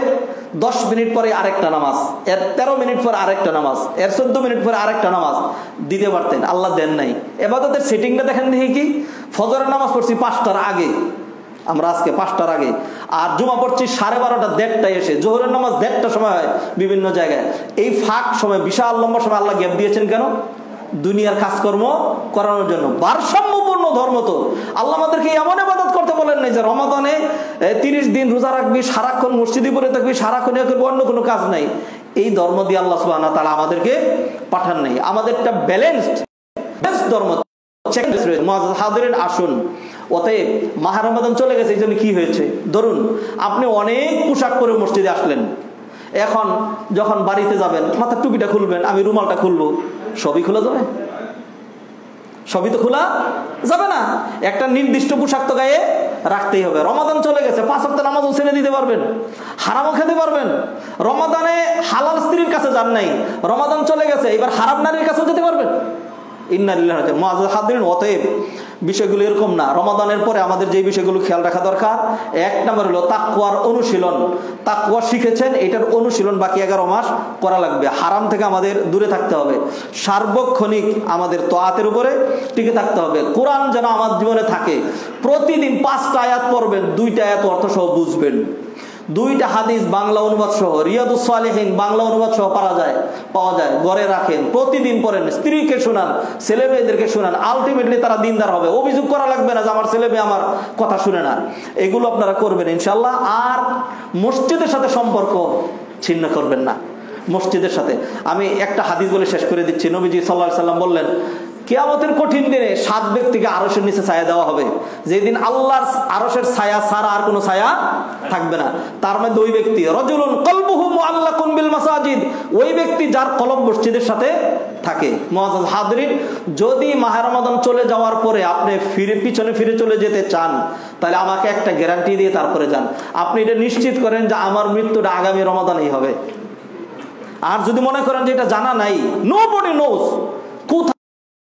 Speaker 1: দশ মিনিট পরে আরেকটা নামাজ, এর তেরো মিনিট পরে আরেকটা নামাজ, এর চোদ্দ মিনিট পরে আরেকটা নামাজ দিতে পারতেন, আল্লাহ দেন নাই। এবার তাদের সেটিংটা দেখেন দেখি কি? ফজরের নামাজ পড়ছি পাঁচটার আগে। আমরা আজকে পাঁচটার আগে। আর জমা পড়ছি সাড়ে বারোটা, দেড়টায় এসে। জোহরের নামাজ দেড়টার সময় হয় বিভিন্ন জায়গায়। এই ফাঁক সময়, বিশাল লম্বা সময় আল্লাহ গ্যাপ দিয়েছেন কেন? দুনিয়ার কাজকর্ম করানোর জন্য। ভারসাম্যপূর্ণ ধর্ম তো। আল্লাহ আমাদেরকে এমন আবাদত করতে বলেন নাই যে রমাদানে তিরিশ দিন রোজা রাখবি, সারাক্ষণ মসজিদে পরে থাকবি, সারাক্ষণ করবি, অন্য কোনো কাজ নাই। এই ধর্ম দিয়ে আল্লাহ সুবাহ তারা আমাদেরকে পাঠান নাই। আমাদেরটা ব্যালেন্সড ধর্ম। আসুন। অতএব মাহারমাদান চলে গেছে, এই জন্য কি হয়েছে? ধরুন, আপনি অনেক পোশাক পরে মসজিদে আসলেন। এখন যখন বাড়িতে যাবেন, মাথার টুপিটা খুলবেন, আমি রুমালটা খুলবো। সবই খোলা যাবে? সবই তো খোলা যাবে না। একটা নির্দিষ্ট পোশাক তো গায়ে রাখতেই হবে। রমাদান চলে গেছে, পাঁচ হপ্তাহ নামাজও ছেড়ে দিতে পারবেন, হারামও খেতে পারবেন। রমাদানে হালাল স্ত্রীর কাছে যান নাই, রমাদান চলে গেছে, এবার হারাম নারীর কাছেও যেতে পারবেন। ইন্নারিল্লাহ হাদিন অতএব বিষয়গুলো এরকম না। রমাদানের পরে আমাদের যে বিষয়গুলো খেয়াল রাখা দরকার, এক নম্বর হলো তাকুয়ার অনুশীলন। তাকুয়া শিখেছেন, এটার অনুশীলন বাকি এগারো মাস করা লাগবে। হারাম থেকে আমাদের দূরে থাকতে হবে। সার্বক্ষণিক আমাদের তোয়াতের উপরে টিকে থাকতে হবে। কোরআন যেন আমার জীবনে থাকে। প্রতিদিন পাঁচটা আয়াত পড়বেন, দুইটা আয়াত অর্থ সহ বুঝবেন। দুইটা হাদিস বাংলা অনুবাদ সহ, রিয়াদুস সালেহীন বাংলা অনুবাদ সহ পাওয়া যায় পাওয়া যায়, ঘরে রাখেন, প্রতিদিন পড়েন, স্ত্রীকে শোনান, ছেলে মেয়েদেরকে শোনান আলটিমেটলি তারা দিনদার হবে। অভিযোগ করা লাগবে না যে আমার ছেলে মেয়ে আমার কথা শুনে না। এগুলো আপনারা করবেন ইনশাল্লাহ আর মসজিদের সাথে সম্পর্ক ছিন্ন করবেন না। মসজিদের সাথে। আমি একটা হাদিস বলে শেষ করে দিচ্ছি। নবীজি সাল্লাহ সাল্লাম বললেন কেয়ামতের কঠিন দিনে সাত ব্যক্তিকে আরসের নিচে ছায়া দেওয়া হবে। যেদিন আল্লাহর আরসের ছায়া ছাড়া আর কোনো ছায়া থাকবে না। তার মধ্যে ওই ব্যক্তি, রজুলুন কলবুহু আল্লাহ কুনবিল মাসাজিদ, ওই ব্যক্তি যার কলব মসজিদের সাথে থাকে। মহাজাজ হাদরিন, যদি মাহারমাদন চলে যাওয়ার পরে আপনি ফিরে, পিছনে ফিরে চলে যেতে চান, তাহলে আমাকে একটা গ্যারান্টি দিয়ে তারপরে যান। আপনি এটা নিশ্চিত করেন যে আমার মৃত্যুটা আগামী রমাদানেই হবে। আর যদি মনে করেন যে এটা জানা নাই নো বডি নোজ